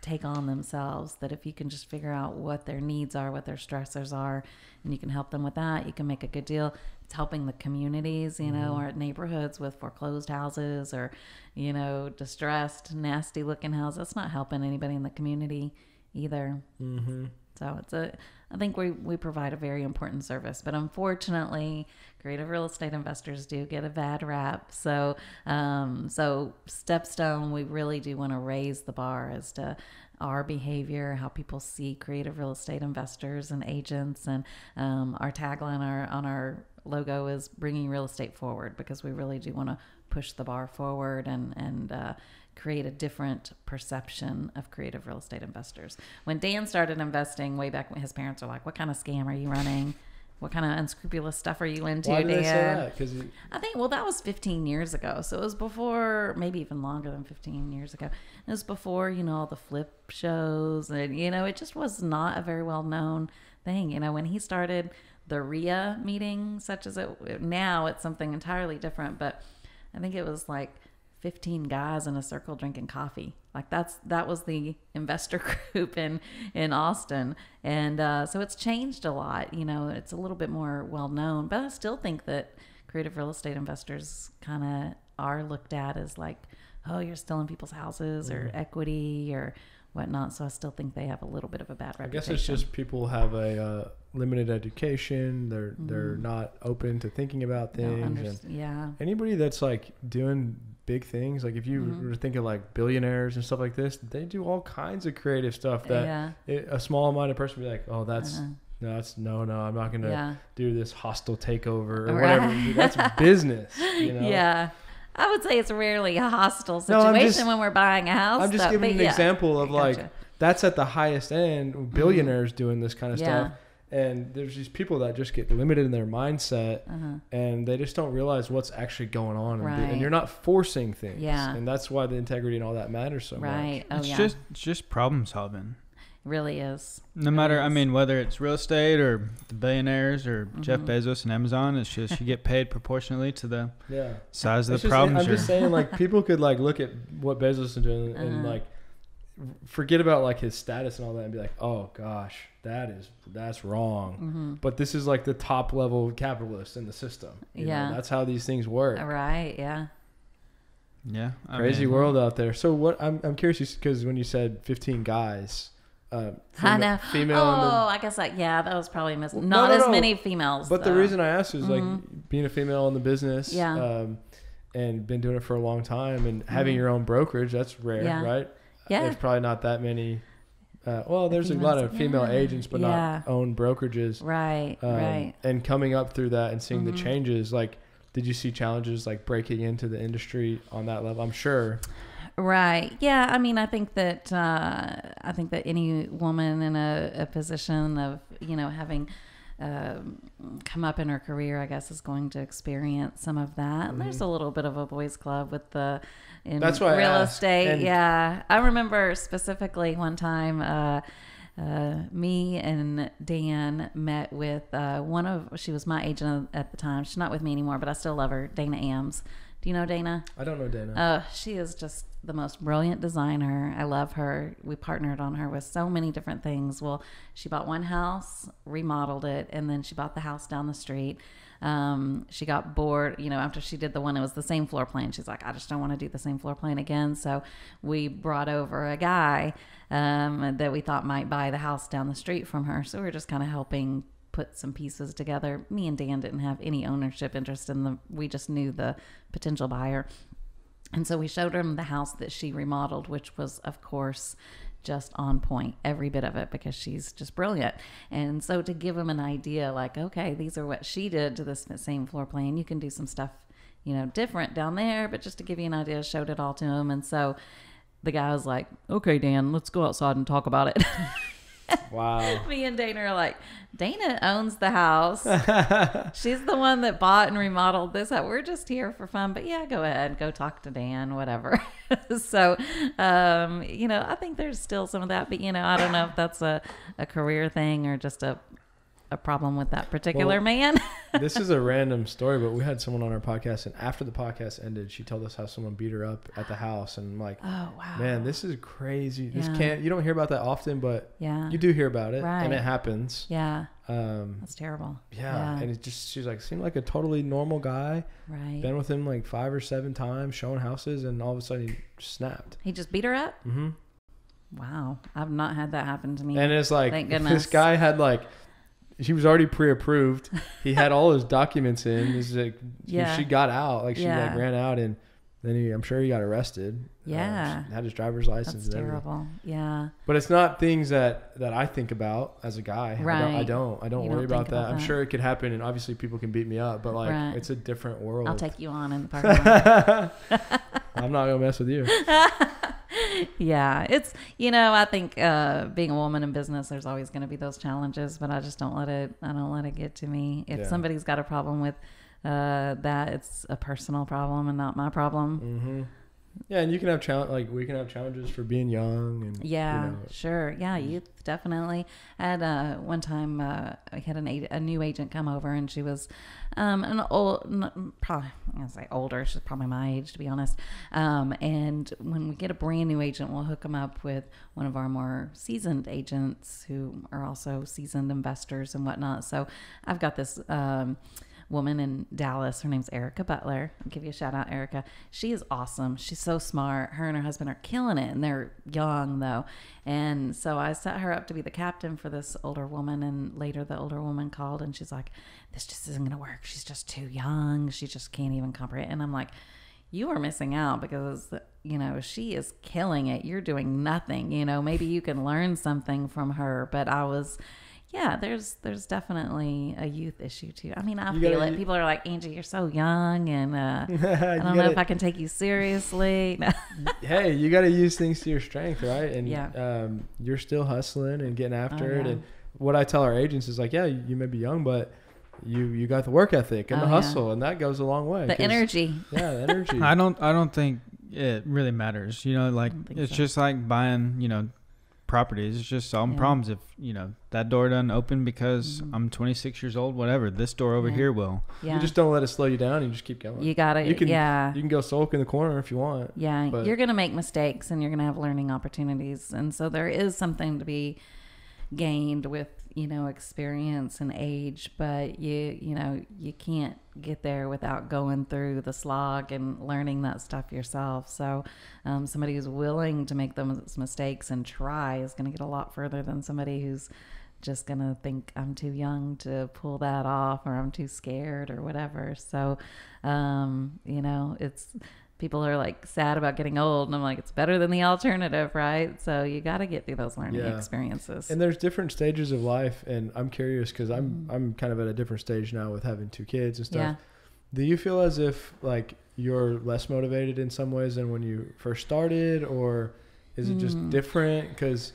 take on themselves that if you can just figure out what their needs are, what their stressors are, and you can help them with that, you can make a good deal. It's helping the communities, you know, or neighborhoods with foreclosed houses or, you know, distressed, nasty looking houses. That's not helping anybody in the community either. Mm-hmm. So it's a, I think we, we provide a very important service, but unfortunately, creative real estate investors do get a bad rap. So, um, so Stepstone, we really do want to raise the bar as to our behavior, how people see creative real estate investors and agents, and um, our tagline our, on our logo is bringing real estate forward because we really do want to push the bar forward and and uh, create a different perception of creative real estate investors. When Dan started investing way back when his parents were like, "What kind of scam are you running?" What kind of unscrupulous stuff are you into, Why did Dan? they say that? I think well that was 15 years ago. So it was before maybe even longer than 15 years ago. It was before, you know, all the flip shows and you know, it just was not a very well known thing. You know, when he started the RIA meeting such as it now it's something entirely different, but I think it was like 15 guys in a circle drinking coffee. Like that's that was the investor group in in Austin, and uh, so it's changed a lot. You know, it's a little bit more well known, but I still think that creative real estate investors kind of are looked at as like, oh, you're still in people's houses or equity or whatnot. So I still think they have a little bit of a bad reputation. I guess it's just people have a uh, limited education. They're they're Mhm. not open to thinking about things. yeah, anybody that's like doing big things, like if you Mhm. were thinking like billionaires and stuff like this, they do all kinds of creative stuff that yeah, it, a small minded person would be like, oh, that's uh-huh. no, that's no, no, I'm not gonna yeah. do this hostile takeover or Right. whatever. That's business. You know? Yeah. I would say it's rarely a hostile No, situation just- when we're buying a house. I'm just though, giving an yeah. example of like Gotcha. that's at the highest end. Billionaires doing this kind of Yeah. stuff, and there's these people that just get limited in their mindset, Uh-huh. and they just don't realize what's actually going on, and, Right. and you're not forcing things. Yeah. and that's why the integrity and all that matters so Right. Oh, it's yeah. just it's just problem solving. It really is. No matter, I mean, whether it's real estate or the billionaires or Jeff Mhm. Bezos and Amazon, it's just you get paid proportionally to the. Yeah, size of It's the just- problems I'm you're. just saying, like people could like look at what Bezos is doing and Uh-huh. like forget about like his status and all that, and be like, oh gosh, that is that's wrong. hmm But this is like the top level capitalist in the system. You know, Yeah. that's how these things work. Right. Yeah. yeah, I Crazy mean, world out there. So what? I'm I'm curious because when you said 15 guys, uh, I know. female. oh, the, I guess like yeah, that was probably mis- Well, not no, as no. many females. but the reason I asked is like Mhm. being a female in the business. Yeah. Um, and been doing it for a long time and having Mhm. your own brokerage that's rare Yeah. right Yeah. there's probably not that many uh, well there's a lot of female yeah. agents but Yeah. not own brokerages Right. Um, right. and coming up through that and seeing Mhm. the changes like did you see challenges like breaking into the industry on that level i'm sure Right. Yeah. I mean, I think that uh, I think that any woman in a, a position of you know having um, come up in her career, I guess, is going to experience some of that. And There's a little bit of a boys' club with the in. That's why real estate. And- yeah, I remember specifically one time. Uh, uh, me and Dan met with uh, one of she was my agent at the time. She's not with me anymore, but I still love her. Dana Ams. Do you know Dana? i don't know dana Uh, she is just the most brilliant designer. I love her. We partnered on her with so many different things. Well, she bought one house, remodeled it, and then she bought the house down the street. Um, she got bored, you know, after she did the one, it was the same floor plan. She's like, I just don't want to do the same floor plan again. So we brought over a guy um, that we thought might buy the house down the street from her. So we were just kind of helping put some pieces together. Me and Dan didn't have any ownership interest in the, we just knew the potential buyer. And so we showed him the house that she remodeled, which was, of course, just on point, every bit of it, because she's just brilliant. And so to give him an idea, like, okay, these are what she did to this same floor plan, you can do some stuff, you know, different down there. But just to give you an idea, showed it all to him. And so the guy was like, okay, Dan, let's go outside and talk about it. wow Me and Dana are like, Dana owns the house. She's the one that bought and remodeled this. house. We're just here for fun, but yeah, go ahead, go talk to Dan, whatever. so, um, you know, I think there's still some of that, but you know, I don't know if that's a, a career thing or just a a problem with that particular Well, man. this is a random story, but we had someone on our podcast, and after the podcast ended, she told us how someone beat her up at the house, and I'm like, oh wow, man, this is crazy. This can't you don't hear about that often, but yeah, you do hear about it, Right. and it happens. yeah, Um, that's terrible. yeah, Yeah. and it just she's like seemed like a totally normal guy. Right. Been with him like five or seven times, showing houses, and all of a sudden he snapped. He just beat her up. Mm-hmm. Wow, I've not had that happen to me. And it's like Thank this guy had like she was already pre-approved. He had all his documents in. This is like Yeah. she got out, like she Yeah. like ran out, and then he, I'm sure he got arrested. Uh, Yeah. had his driver's license. That's terrible. Yeah. But it's not things that that I think about as a guy. I don't. I don't, I don't worry don't about that. about I'm sure it could happen, and obviously people can beat me up. But like, Right. it's a different world. I'll take you on in the parking lot. I'm not gonna mess with you. yeah, it's you know I think uh, being a woman in business, there's always going to be those challenges, but I just don't let it. I don't let it get to me. If Yeah. somebody's got a problem with uh, that, it's a personal problem and not my problem. hmm Yeah, and you can have challenge like we can have challenges for being young and Yeah, you know, sure. Yeah, youth definitely. I had uh, one time uh, I had an a, a new agent come over, and she was um, an old, probably I'm gonna say older. She's probably my age, to be honest. Um, and when we get a brand new agent, we'll hook them up with one of our more seasoned agents who are also seasoned investors and whatnot. So I've got this. Um, woman in Dallas. Her name's Erica Butler. I'll give you a shout out, Erica. She is awesome. She's so smart. Her and her husband are killing it, and they're young though. And so I set her up to be the captain for this older woman. And later, the older woman called, and she's like, "This just isn't going to work. She's just too young. She just can't even comprehend." And I'm like. You are missing out because you know she is killing it. You're doing nothing. You know, maybe you can learn something from her. But I was, yeah, there's there's definitely a youth issue too. I mean, I You feel gotta- it. People are like, Angie, you're so young, and uh, I don't know gotta- if I can take you seriously. hey, you got to use things to your strength, right? And Yeah. um, you're still hustling and getting after Oh, it. yeah. And what I tell our agents is like, yeah, you may be young, but you you got the work ethic and Oh, the yeah. hustle, and that goes a long way. The energy. Yeah, the energy. I don't. I don't think it really matters. You know, like it's so. just like buying. You know, properties. It's just solving Yeah. problems. If you know that door doesn't open because Mhm. I'm 26 years old, whatever. This door over Yeah. here will. Yeah, You just don't let it slow you down. You just keep going. you gotta. you it. can- yeah, You can go sulk in the corner if you want. Yeah, But- you're going to make mistakes and you're going to have learning opportunities. And so there is something to be gained with, you know, experience and age, but you, you know, you can't get there without going through the slog and learning that stuff yourself. So, um, somebody who's willing to make those mistakes and try is going to get a lot further than somebody who's just going to think I'm too young to pull that off or I'm too scared or whatever. So, um, you know, it's people are like sad about getting old and I'm like it's better than the alternative, right? So you got to get through those learning Yeah. experiences. And there's different stages of life, and I'm curious because I'm. I'm kind of at a different stage now with having two kids and stuff. yeah. Do you feel as if like you're less motivated in some ways than when you first started, or is it just Mm. different? Because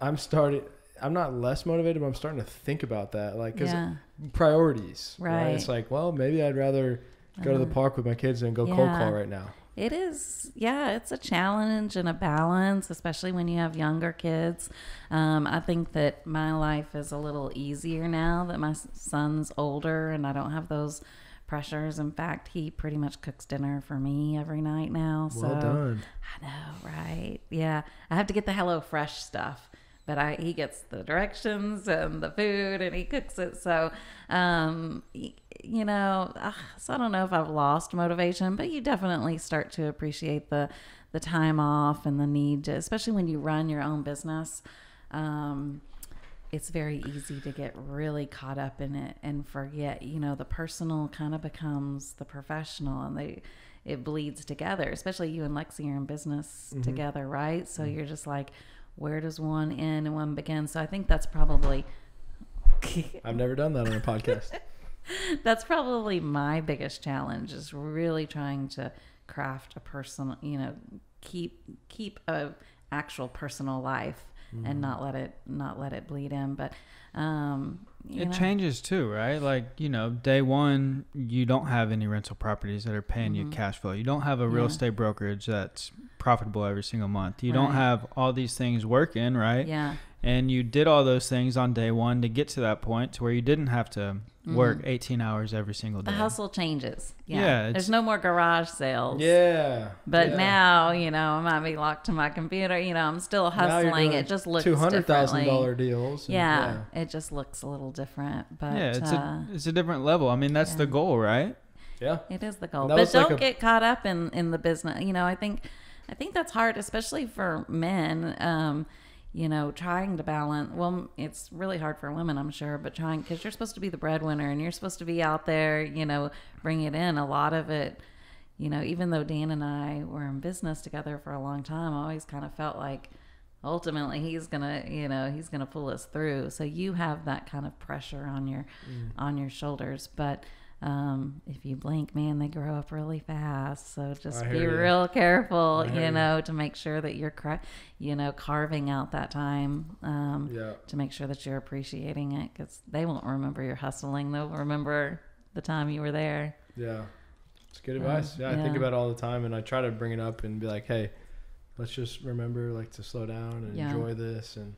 I'm starting. I'm not less motivated, but I'm starting to think about that, like because Yeah. priorities. Right. Right. It's like, well, maybe I'd rather go to the Uh-huh. park with my kids and go cold Yeah. call right now. It is, yeah, it's a challenge and a balance, especially when you have younger kids. Um, I think that my life is a little easier now that my son's older and I don't have those pressures. In fact, he pretty much cooks dinner for me every night now. Well so done. I know, right? Yeah, I have to get the Hello Fresh stuff, but I he gets the directions and the food, and he cooks it. So, um, you know, uh, so I don't know if I've lost motivation, but you definitely start to appreciate the the time off and the need to, especially when you run your own business. Um, it's very easy to get really caught up in it and forget you know the personal kind of becomes the professional and they it bleeds together especially you and lexi are in business Mhm. together right so Mhm. you're just like where does one end and one begin so i think that's probably I've never done that on a podcast. that's probably my biggest challenge is really trying to craft a personal you know keep keep a actual personal life Mm-hmm. and not let it not let it bleed in but um you It know, changes too, right? Like you know, day one, you don't have any rental properties that are paying you Mhm. cash flow. You don't have a real Yeah. estate brokerage that's profitable every single month. You don't have all these things working, right? yeah and you did all those things on day one to get to that point to where you didn't have to work Mhm. 18 hours every single day. the hustle changes yeah, Yeah, there's no more garage sales yeah. but yeah. now you know i might be locked to my computer you know i'm still hustling it just looks $200,000 deals. and- yeah, it just looks a little different but yeah, it's uh, a it's a different level. I mean, that's the goal, right? yeah. It is the goal, but don't a- get caught up in in the business. You know, I think I think that's hard, especially for men. Um, you know, trying to balance. Well, it's really hard for women, I'm sure, but trying because you're supposed to be the breadwinner and you're supposed to be out there. You know, bring it in. A lot of it. You know, even though Dan and I were in business together for a long time, I always kind of felt like ultimately he's gonna you know he's gonna pull us through so you have that kind of pressure on your mm. on your shoulders but um, if you blink man they grow up really fast so just be you. real careful you know you. to make sure that you're cra- you know carving out that time um, yeah. to make sure that you're appreciating it because they won't remember your hustling they'll remember the time you were there yeah it's good advice yeah, yeah i think about it all the time and i try to bring it up and be like hey let's just remember like to slow down and yeah. enjoy this and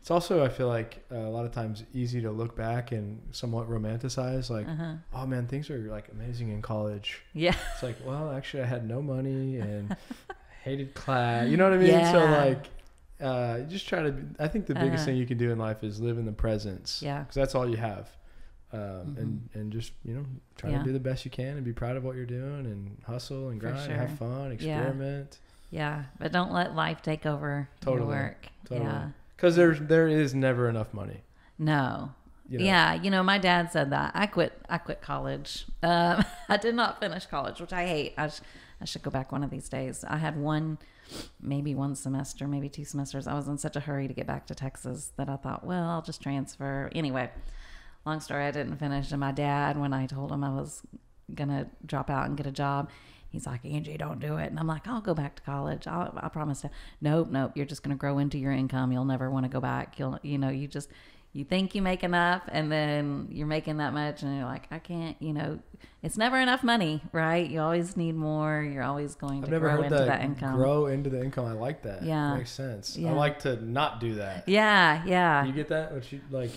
it's also i feel like uh, a lot of times easy to look back and somewhat romanticize like uh-huh. oh man things are like amazing in college yeah it's like well actually i had no money and hated class you know what i mean yeah. so like uh, just try to i think the biggest uh-huh. thing you can do in life is live in the presence yeah because that's all you have um, mm-hmm. and and just you know try yeah. to do the best you can and be proud of what you're doing and hustle and grind sure. and have fun experiment yeah yeah, but don't let life take over totally. your work. Totally. Yeah. Because there's there is never enough money. No. You know? Yeah, you know, my dad said that. I quit. I quit college. Um, I did not finish college, which I hate. I, sh- I should go back one of these days. I had one, maybe one semester, maybe two semesters. I was in such a hurry to get back to Texas that I thought, well, I'll just transfer. Anyway, long story. I didn't finish, and my dad, when I told him I was gonna drop out and get a job, He's like, Angie, don't do it. And I'm like, I'll go back to college. I'll, I promise to. Nope, nope. You're just going to grow into your income. You'll never want to go back. You'll, you know, you just, you think you make enough and then you're making that much and you're like, I can't, you know, it's never enough money, right? You always need more. You're always going to grow into that, that, income. Grow into the income. I like that. Yeah. That makes sense. Yeah. I like to not do that. Yeah. Yeah. You get that? What you like?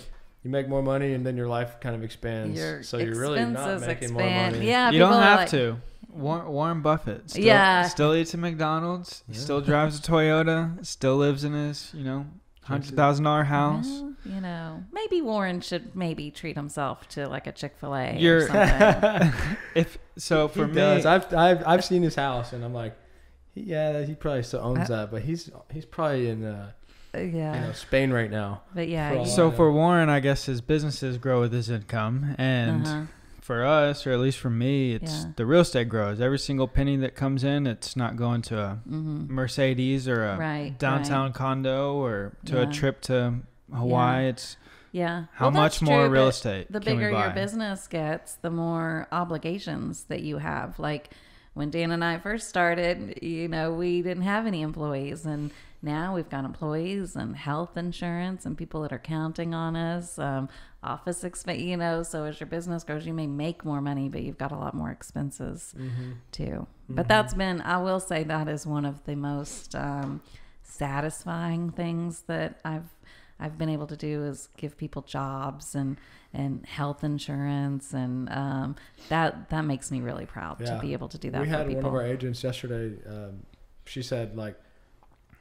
you make more money and then your life kind of expands. Your so you're really not making expand. more money. Yeah, you don't have like, to. Warren, Warren Buffett. Still, yeah. Still eats at McDonald's. Yeah. Still drives a Toyota. Still lives in his, you know, hundred thousand dollar house. Well, you know, maybe Warren should maybe treat himself to like a Chick Fil A. You're if so for he me. Does. I've I've I've seen his house and I'm like, yeah, he probably still owns uh, that, but he's he's probably in. Uh, yeah. You know, Spain right now. But yeah. For so for Warren, I guess his businesses grow with his income, and uh-huh for us, or at least for me, it's yeah. the real estate grows. Every single penny that comes in, it's not going to a mm-hmm. Mercedes or a right, downtown right. condo or to yeah. a trip to Hawaii. Yeah. It's yeah. How well, much more true, real estate? The bigger your business gets, the more obligations that you have. Like when Dan and I first started, you know, we didn't have any employees, and now we've got employees and health insurance and people that are counting on us. Um, office expense, you know. So as your business grows, you may make more money, but you've got a lot more expenses mm-hmm. too. Mm-hmm. But that's been, I will say, that is one of the most um, satisfying things that I've I've been able to do is give people jobs and and health insurance and um, that that makes me really proud yeah. to be able to do that. We had one of our agents yesterday. Um, she said like,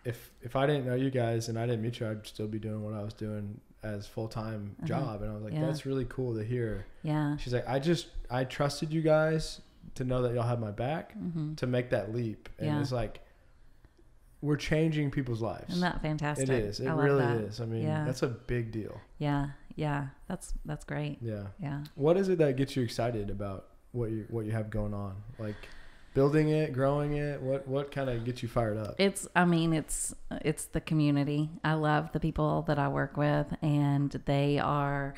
if if I didn't know you guys and I didn't meet you, I'd still be doing what I was doing as full time uh-huh. job, and I was like, yeah. that's really cool to hear. Yeah. She's like, I just I trusted you guys to know that y'all had my back mm-hmm. to make that leap, and yeah. it's like we're changing people's lives. Isn't that fantastic? It is. It really that. is. I mean, yeah. that's a big deal. Yeah. Yeah. That's that's great. Yeah. Yeah. What is it that gets you excited about what you what you have going on? Like building it, growing it? What what kind of gets you fired up? It's I mean, it's it's the community. I love the people that I work with and they are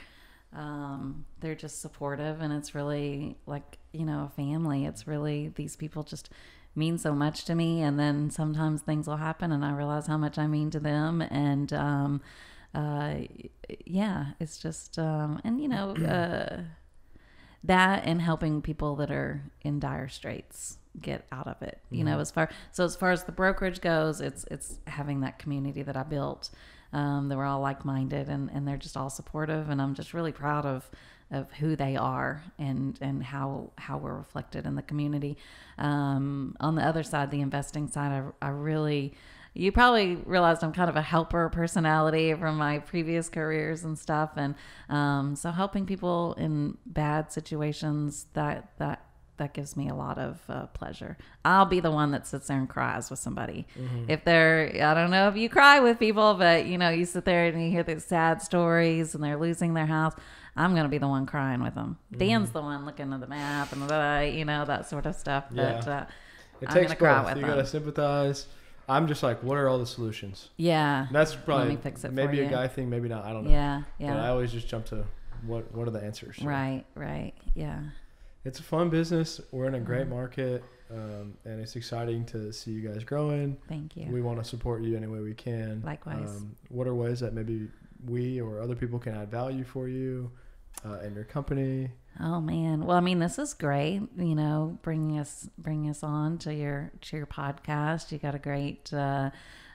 um, they're just supportive and it's really like, you know, a family. It's really these people just mean so much to me and then sometimes things will happen and I realize how much I mean to them and um, uh, yeah, it's just um, and you know, uh, that and helping people that are in dire straits get out of it you mm-hmm. know as far so as far as the brokerage goes it's it's having that community that i built um, they were all like-minded and and they're just all supportive and i'm just really proud of of who they are and and how how we're reflected in the community um, on the other side the investing side i, I really you probably realized I'm kind of a helper personality from my previous careers and stuff, and um, so helping people in bad situations that that that gives me a lot of uh, pleasure. I'll be the one that sits there and cries with somebody. Mm-hmm. If they're, I don't know if you cry with people, but you know, you sit there and you hear these sad stories and they're losing their house. I'm gonna be the one crying with them. Mm-hmm. Dan's the one looking at the map and the, you know, that sort of stuff. Yeah. But uh, It I'm takes gonna cry both. with You gotta sympathize. I'm just like, what are all the solutions? yeah, That's probably me fix it maybe a you. guy thing, maybe not. I don't know. yeah, But I always just jump to what what are the answers? Right, right, yeah. It's a fun business. We're in a Mm-hmm. great market, um, and it's exciting to see you guys growing. Thank you. We want to support you any way we can. Likewise. Um, what are ways that maybe we or other people can add value for you uh, and your company? Oh man. Well, I mean, this is great. You know, bringing us bringing us on to your to your podcast. You got a great uh,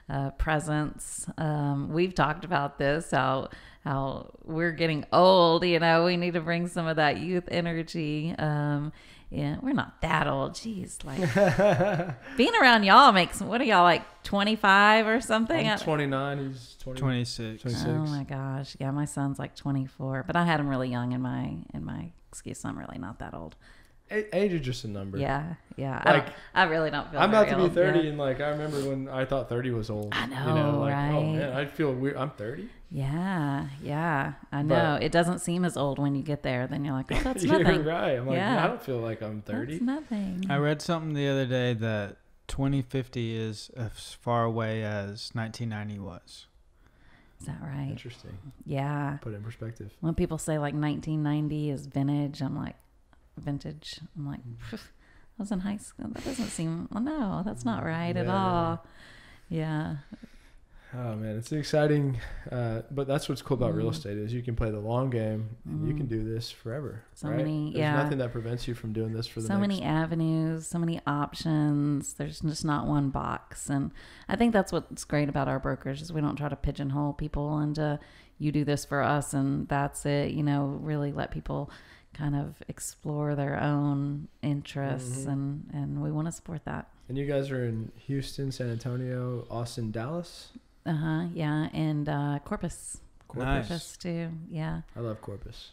uh, presence. Um, we've talked about this how how we're getting old. You know, we need to bring some of that youth energy. Um, yeah, we're not that old. Jeez, like being around y'all makes what are y'all like twenty five or something? I'm 29. He's 20, 26. 26. Oh my gosh. Yeah, my son's like 24, but I had him really young in my in my excuse. I'm really not that old. A- Age is just a number. Yeah, yeah. I, Like, don't, I really don't feel. I'm about very to be old, 30, Yeah. and like I remember when I thought 30 was old. I You know, know, like, Oh man, I feel weird. I'm 30. yeah, yeah. I But- know. it doesn't seem as old when you get there. Then you're like, oh, that's You're right. I'm like, Yeah. I don't feel like I'm 30. That's nothing. I read something the other day that 2050 is as far away as 1990 was. Is that right? Interesting. Yeah. Put it in perspective. When people say like 1990 is vintage, I'm like, vintage. I'm like, Mm. I was in high school. That doesn't seem. Well, no, that's not right at Yeah, all. Yeah. Oh man, it's exciting. Uh, but that's what's cool about real Mhm. estate is you can play the long game and you can Mhm. do this forever. So right? many- There's yeah. nothing that prevents you from doing this for the so next. many avenues, so many options. There's just not one box, and I think that's what's great about our brokers is we don't try to pigeonhole people into you do this for us and that's it. You know, really let people kind of explore their own interests, Mhm. and and we want to support that. And you guys are in Houston, San Antonio, Austin, Dallas. Uh huh. Yeah, and uh, Corpus, Nice. Corpus too. Yeah, I love Corpus.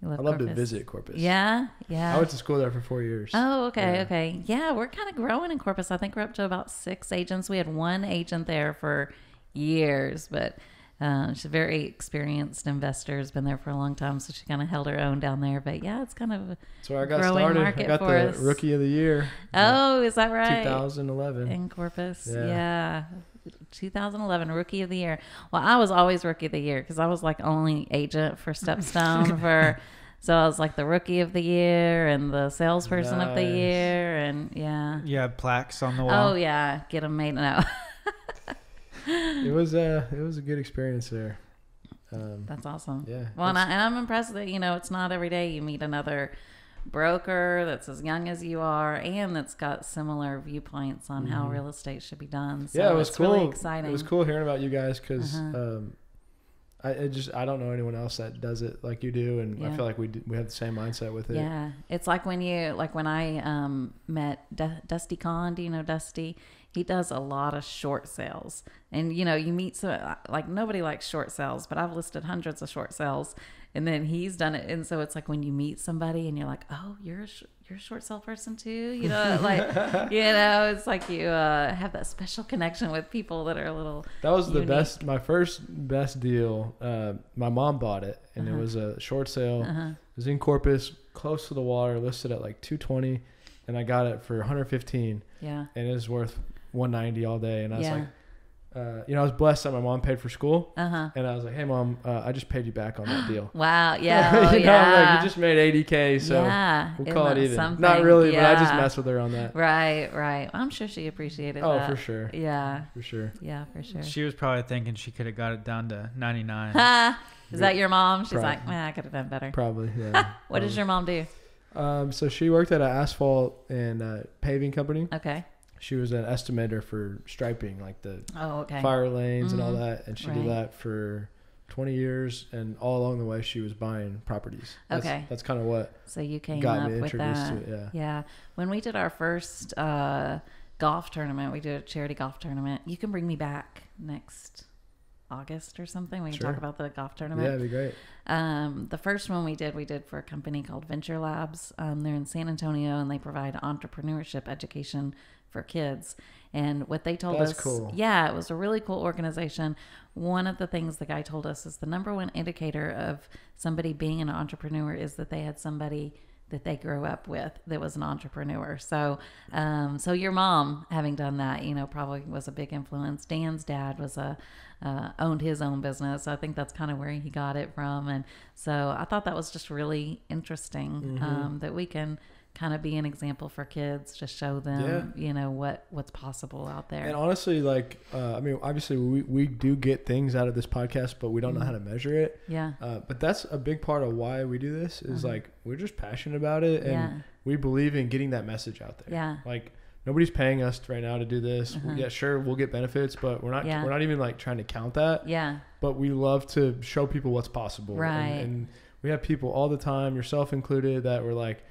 you love I love to visit Corpus. Yeah, yeah. I went to school there for four years. Oh, okay, Yeah. okay. Yeah, we're kind of growing in Corpus. I think we're up to about six agents. We had one agent there for years, but uh, she's a very experienced investor, has been there for a long time, so she kind of held her own down there. But yeah, it's kind of. That's where I got growing started. I market got for the us. rookie of the year. Oh, is that right? 2011. In Corpus, Yeah. yeah. 2011 rookie of the year. Well, I was always rookie of the year because I was like only agent for Stepstone for. So I was like the rookie of the year and the salesperson of the year, and yeah. You have plaques on the wall. Oh yeah, get them made. No, It was uh, it was a good experience there. Um, that's awesome. yeah. Well, and, I, and I'm impressed that you know it's not every day you meet another broker that's as young as you are and that's got similar viewpoints on how Mhm. real estate should be done. So yeah, it was it's cool. really exciting. It was cool hearing about you guys because Uh-huh. um, I just I don't know anyone else that does it like you do, and I feel like we d- we have the same mindset with it. Yeah, it's like when you like when I um, met D- Dusty Kahn. Do you know Dusty? He does a lot of short sales, and you know you meet so like nobody likes short sales, but I've listed hundreds of short sales, and then he's done it, and so it's like when you meet somebody and you're like, oh, you're a sh- you're a short sale person too, you know, like you know, it's like you uh, have that special connection with people that are a little That was the best. My first best deal. Uh, my mom bought it, and Uh-huh. it was a short sale. Uh-huh. It was in Corpus, close to the water, listed at like 220, and I got it for 115, Yeah, and it was worth 190 all day. And I was yeah, like, uh, you know, I was blessed that my mom paid for school, uh huh. and I was like, hey mom, uh, I just paid you back on that deal. Wow, yeah, oh, you know, yeah. like, you just made 80k, so yeah, we'll isn't call it that even. Not something? really, but I just Yeah. messed with her on that. Right, right. I'm sure she appreciated Oh, that. for sure, Yeah, for sure. yeah, for sure. She was probably thinking she could have got it down to 99. Ha! Is that your mom? She's Probably. like, man, I could have done better. Probably, yeah. What does your mom do? Um, so she worked at an asphalt and uh, paving company. Okay. She was an estimator for striping, like the Oh, okay. fire lanes and all Mhm. that. And she Right. did that for 20 years. And all along the way, she was buying properties. That's, Okay. That's kind of what So you came got up me with introduced that. to it. Yeah. Yeah. When we did our first uh, golf tournament, we did a charity golf tournament. You can bring me back next August or something. We can Sure. talk about the golf Yeah, tournament. it'd be great. Um, the first one we did, we did for a company called Venture Labs. Um, they're in San Antonio and they provide entrepreneurship education for kids. And what they told That's us, cool. yeah, it was a really cool organization. One of the things the guy told us is the number one indicator of somebody being an entrepreneur is that they had somebody that they grew up with that was an entrepreneur. So, um, so your mom having done that, you know, probably was a big influence. Dan's dad was a uh, owned his own business. So I think that's kind of where he got it from. And so I thought that was just really interesting um, that we can kind of be an example for kids to show them, you know, what what's possible out there. And honestly, like, uh, I mean, obviously, we, we do get things out of this podcast, but we don't know how to measure it. yeah. Uh, but that's a big part of why we do this is like we're just passionate about it and Yeah. we believe in getting that message out there. Yeah. Like nobody's paying us right now to do this. Uh-huh. Yeah, sure, we'll get benefits, but we're not Yeah. we're not even like trying to count that. Yeah. But we love to show people what's possible. And- Right. And, we have people all the time, yourself included, that were like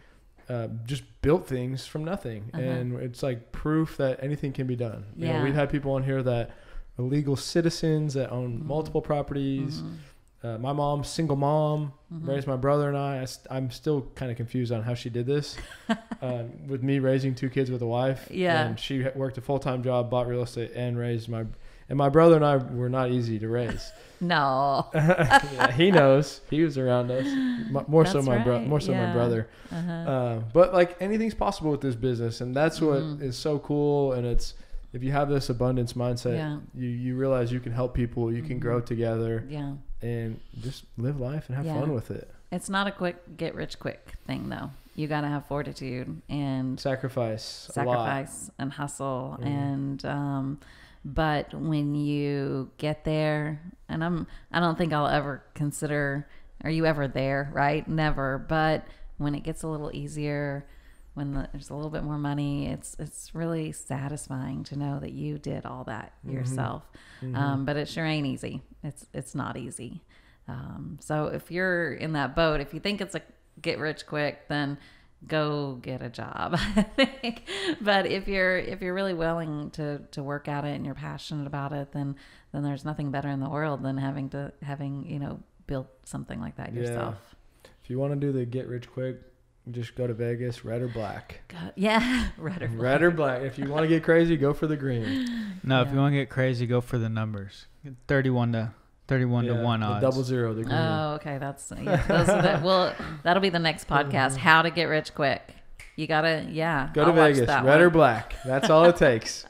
uh, just built things from nothing, Uh-huh. and it's like proof that anything can be done. You know, Yeah. we've had people on here that are legal citizens that own Mhm. multiple properties. Mhm. Uh, my mom, single mom, Mhm. raised my brother and I. I am still kind of confused on how she did this. um, with me raising two kids with a wife. Yeah. And she worked a full time job, bought real estate, and raised my. And my brother and I were not easy to raise. No. yeah, he knows. He was around us. M- More so my brother. right, More so my brother. Uh-huh. Uh, but like anything's possible with this business, and that's what is Mhm. so cool. And it's if you have this abundance mindset, Yeah. you you realize you can help people, you can grow Mhm. together, yeah. and just live life and have Yeah. fun with it. It's not a quick get rich quick thing though. You got to have fortitude and Sacrifice, a lot. sacrifice and hustle Mhm. and um but when you get there and i'm i don't think i'll ever consider are you ever there? Right? Never. But when it gets a little easier when the, there's a little bit more money it's it's really satisfying to know that you did all that Mhm. yourself. Um, but it sure ain't easy. It's it's not easy. Um, so if you're in that boat if you think it's a get rich quick then go get a job i think but if you're if you're really willing to to work at it and you're passionate about it then then there's nothing better in the world than having to having you know built something like that Yeah. yourself If you want to do the get rich quick, just go to Vegas, red or black. God, yeah red or black. Red or black. If you want to get crazy, go for the green. No, if you want to get crazy, go for the numbers. Thirty-one to thirty-one Yeah, to one the odds. double zero, the green. oh okay that's yeah, those are the, well that'll be the next podcast how to get rich quick you gotta yeah Go to I'll watch Vegas, that red or black. That's all it takes.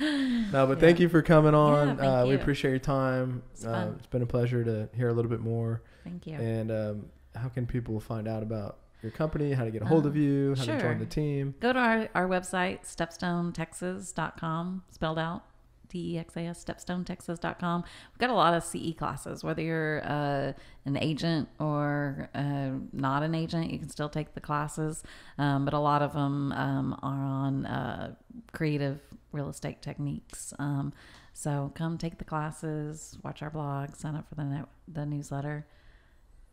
No, but thank you for coming on. thank uh, We appreciate your time. It's uh, it's been a pleasure to hear a little bit more. thank you And um, how can people find out about your company? How to get a hold Uh, of you? How to sure. join the team? go to our, our website stepstonetexas.com spelled out d-e-x-a-s stepstonetexas.com we've got a lot of ce classes whether you're uh, an agent or uh, not an agent you can still take the classes um, but a lot of them um, are on uh, creative real estate techniques um, so come take the classes watch our blog sign up for the net, the newsletter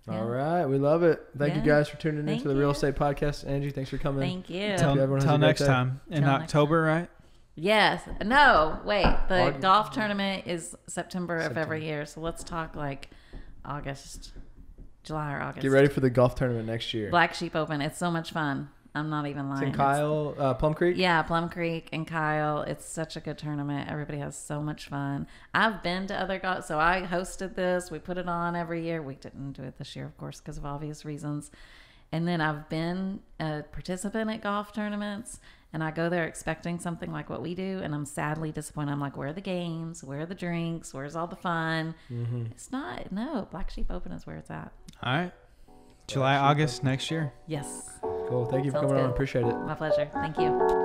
Yeah. All right, we love it. Thank you guys for tuning Thank into the Real. Estate Podcast. Angie, thanks for coming. thank you Till, Hope everyone has till a great next day. time in Till next October, right? Yes. No, wait. The August. golf tournament is September of every year. So let's talk like August, July or August. Get ready for the golf tournament next year. Black Sheep Open. It's so much fun. I'm not even It's lying. in Kyle, uh, Plum Creek. Yeah, Plum Creek and Kyle. It's such a good tournament. Everybody has so much fun. I've been to other golf, so I hosted this. We put it on every year. We didn't do it this year, of course, because of obvious reasons. And then I've been a participant at golf tournaments, and I go there expecting something like what we do, and I'm sadly disappointed. I'm like, where are the games? Where are the drinks? Where's all the fun? Mm-hmm. It's not. No, Black Sheep Open is where it's at. All right. July, August next year. Yes. Cool. Thank you for coming on. Appreciate it. My pleasure. Thank you.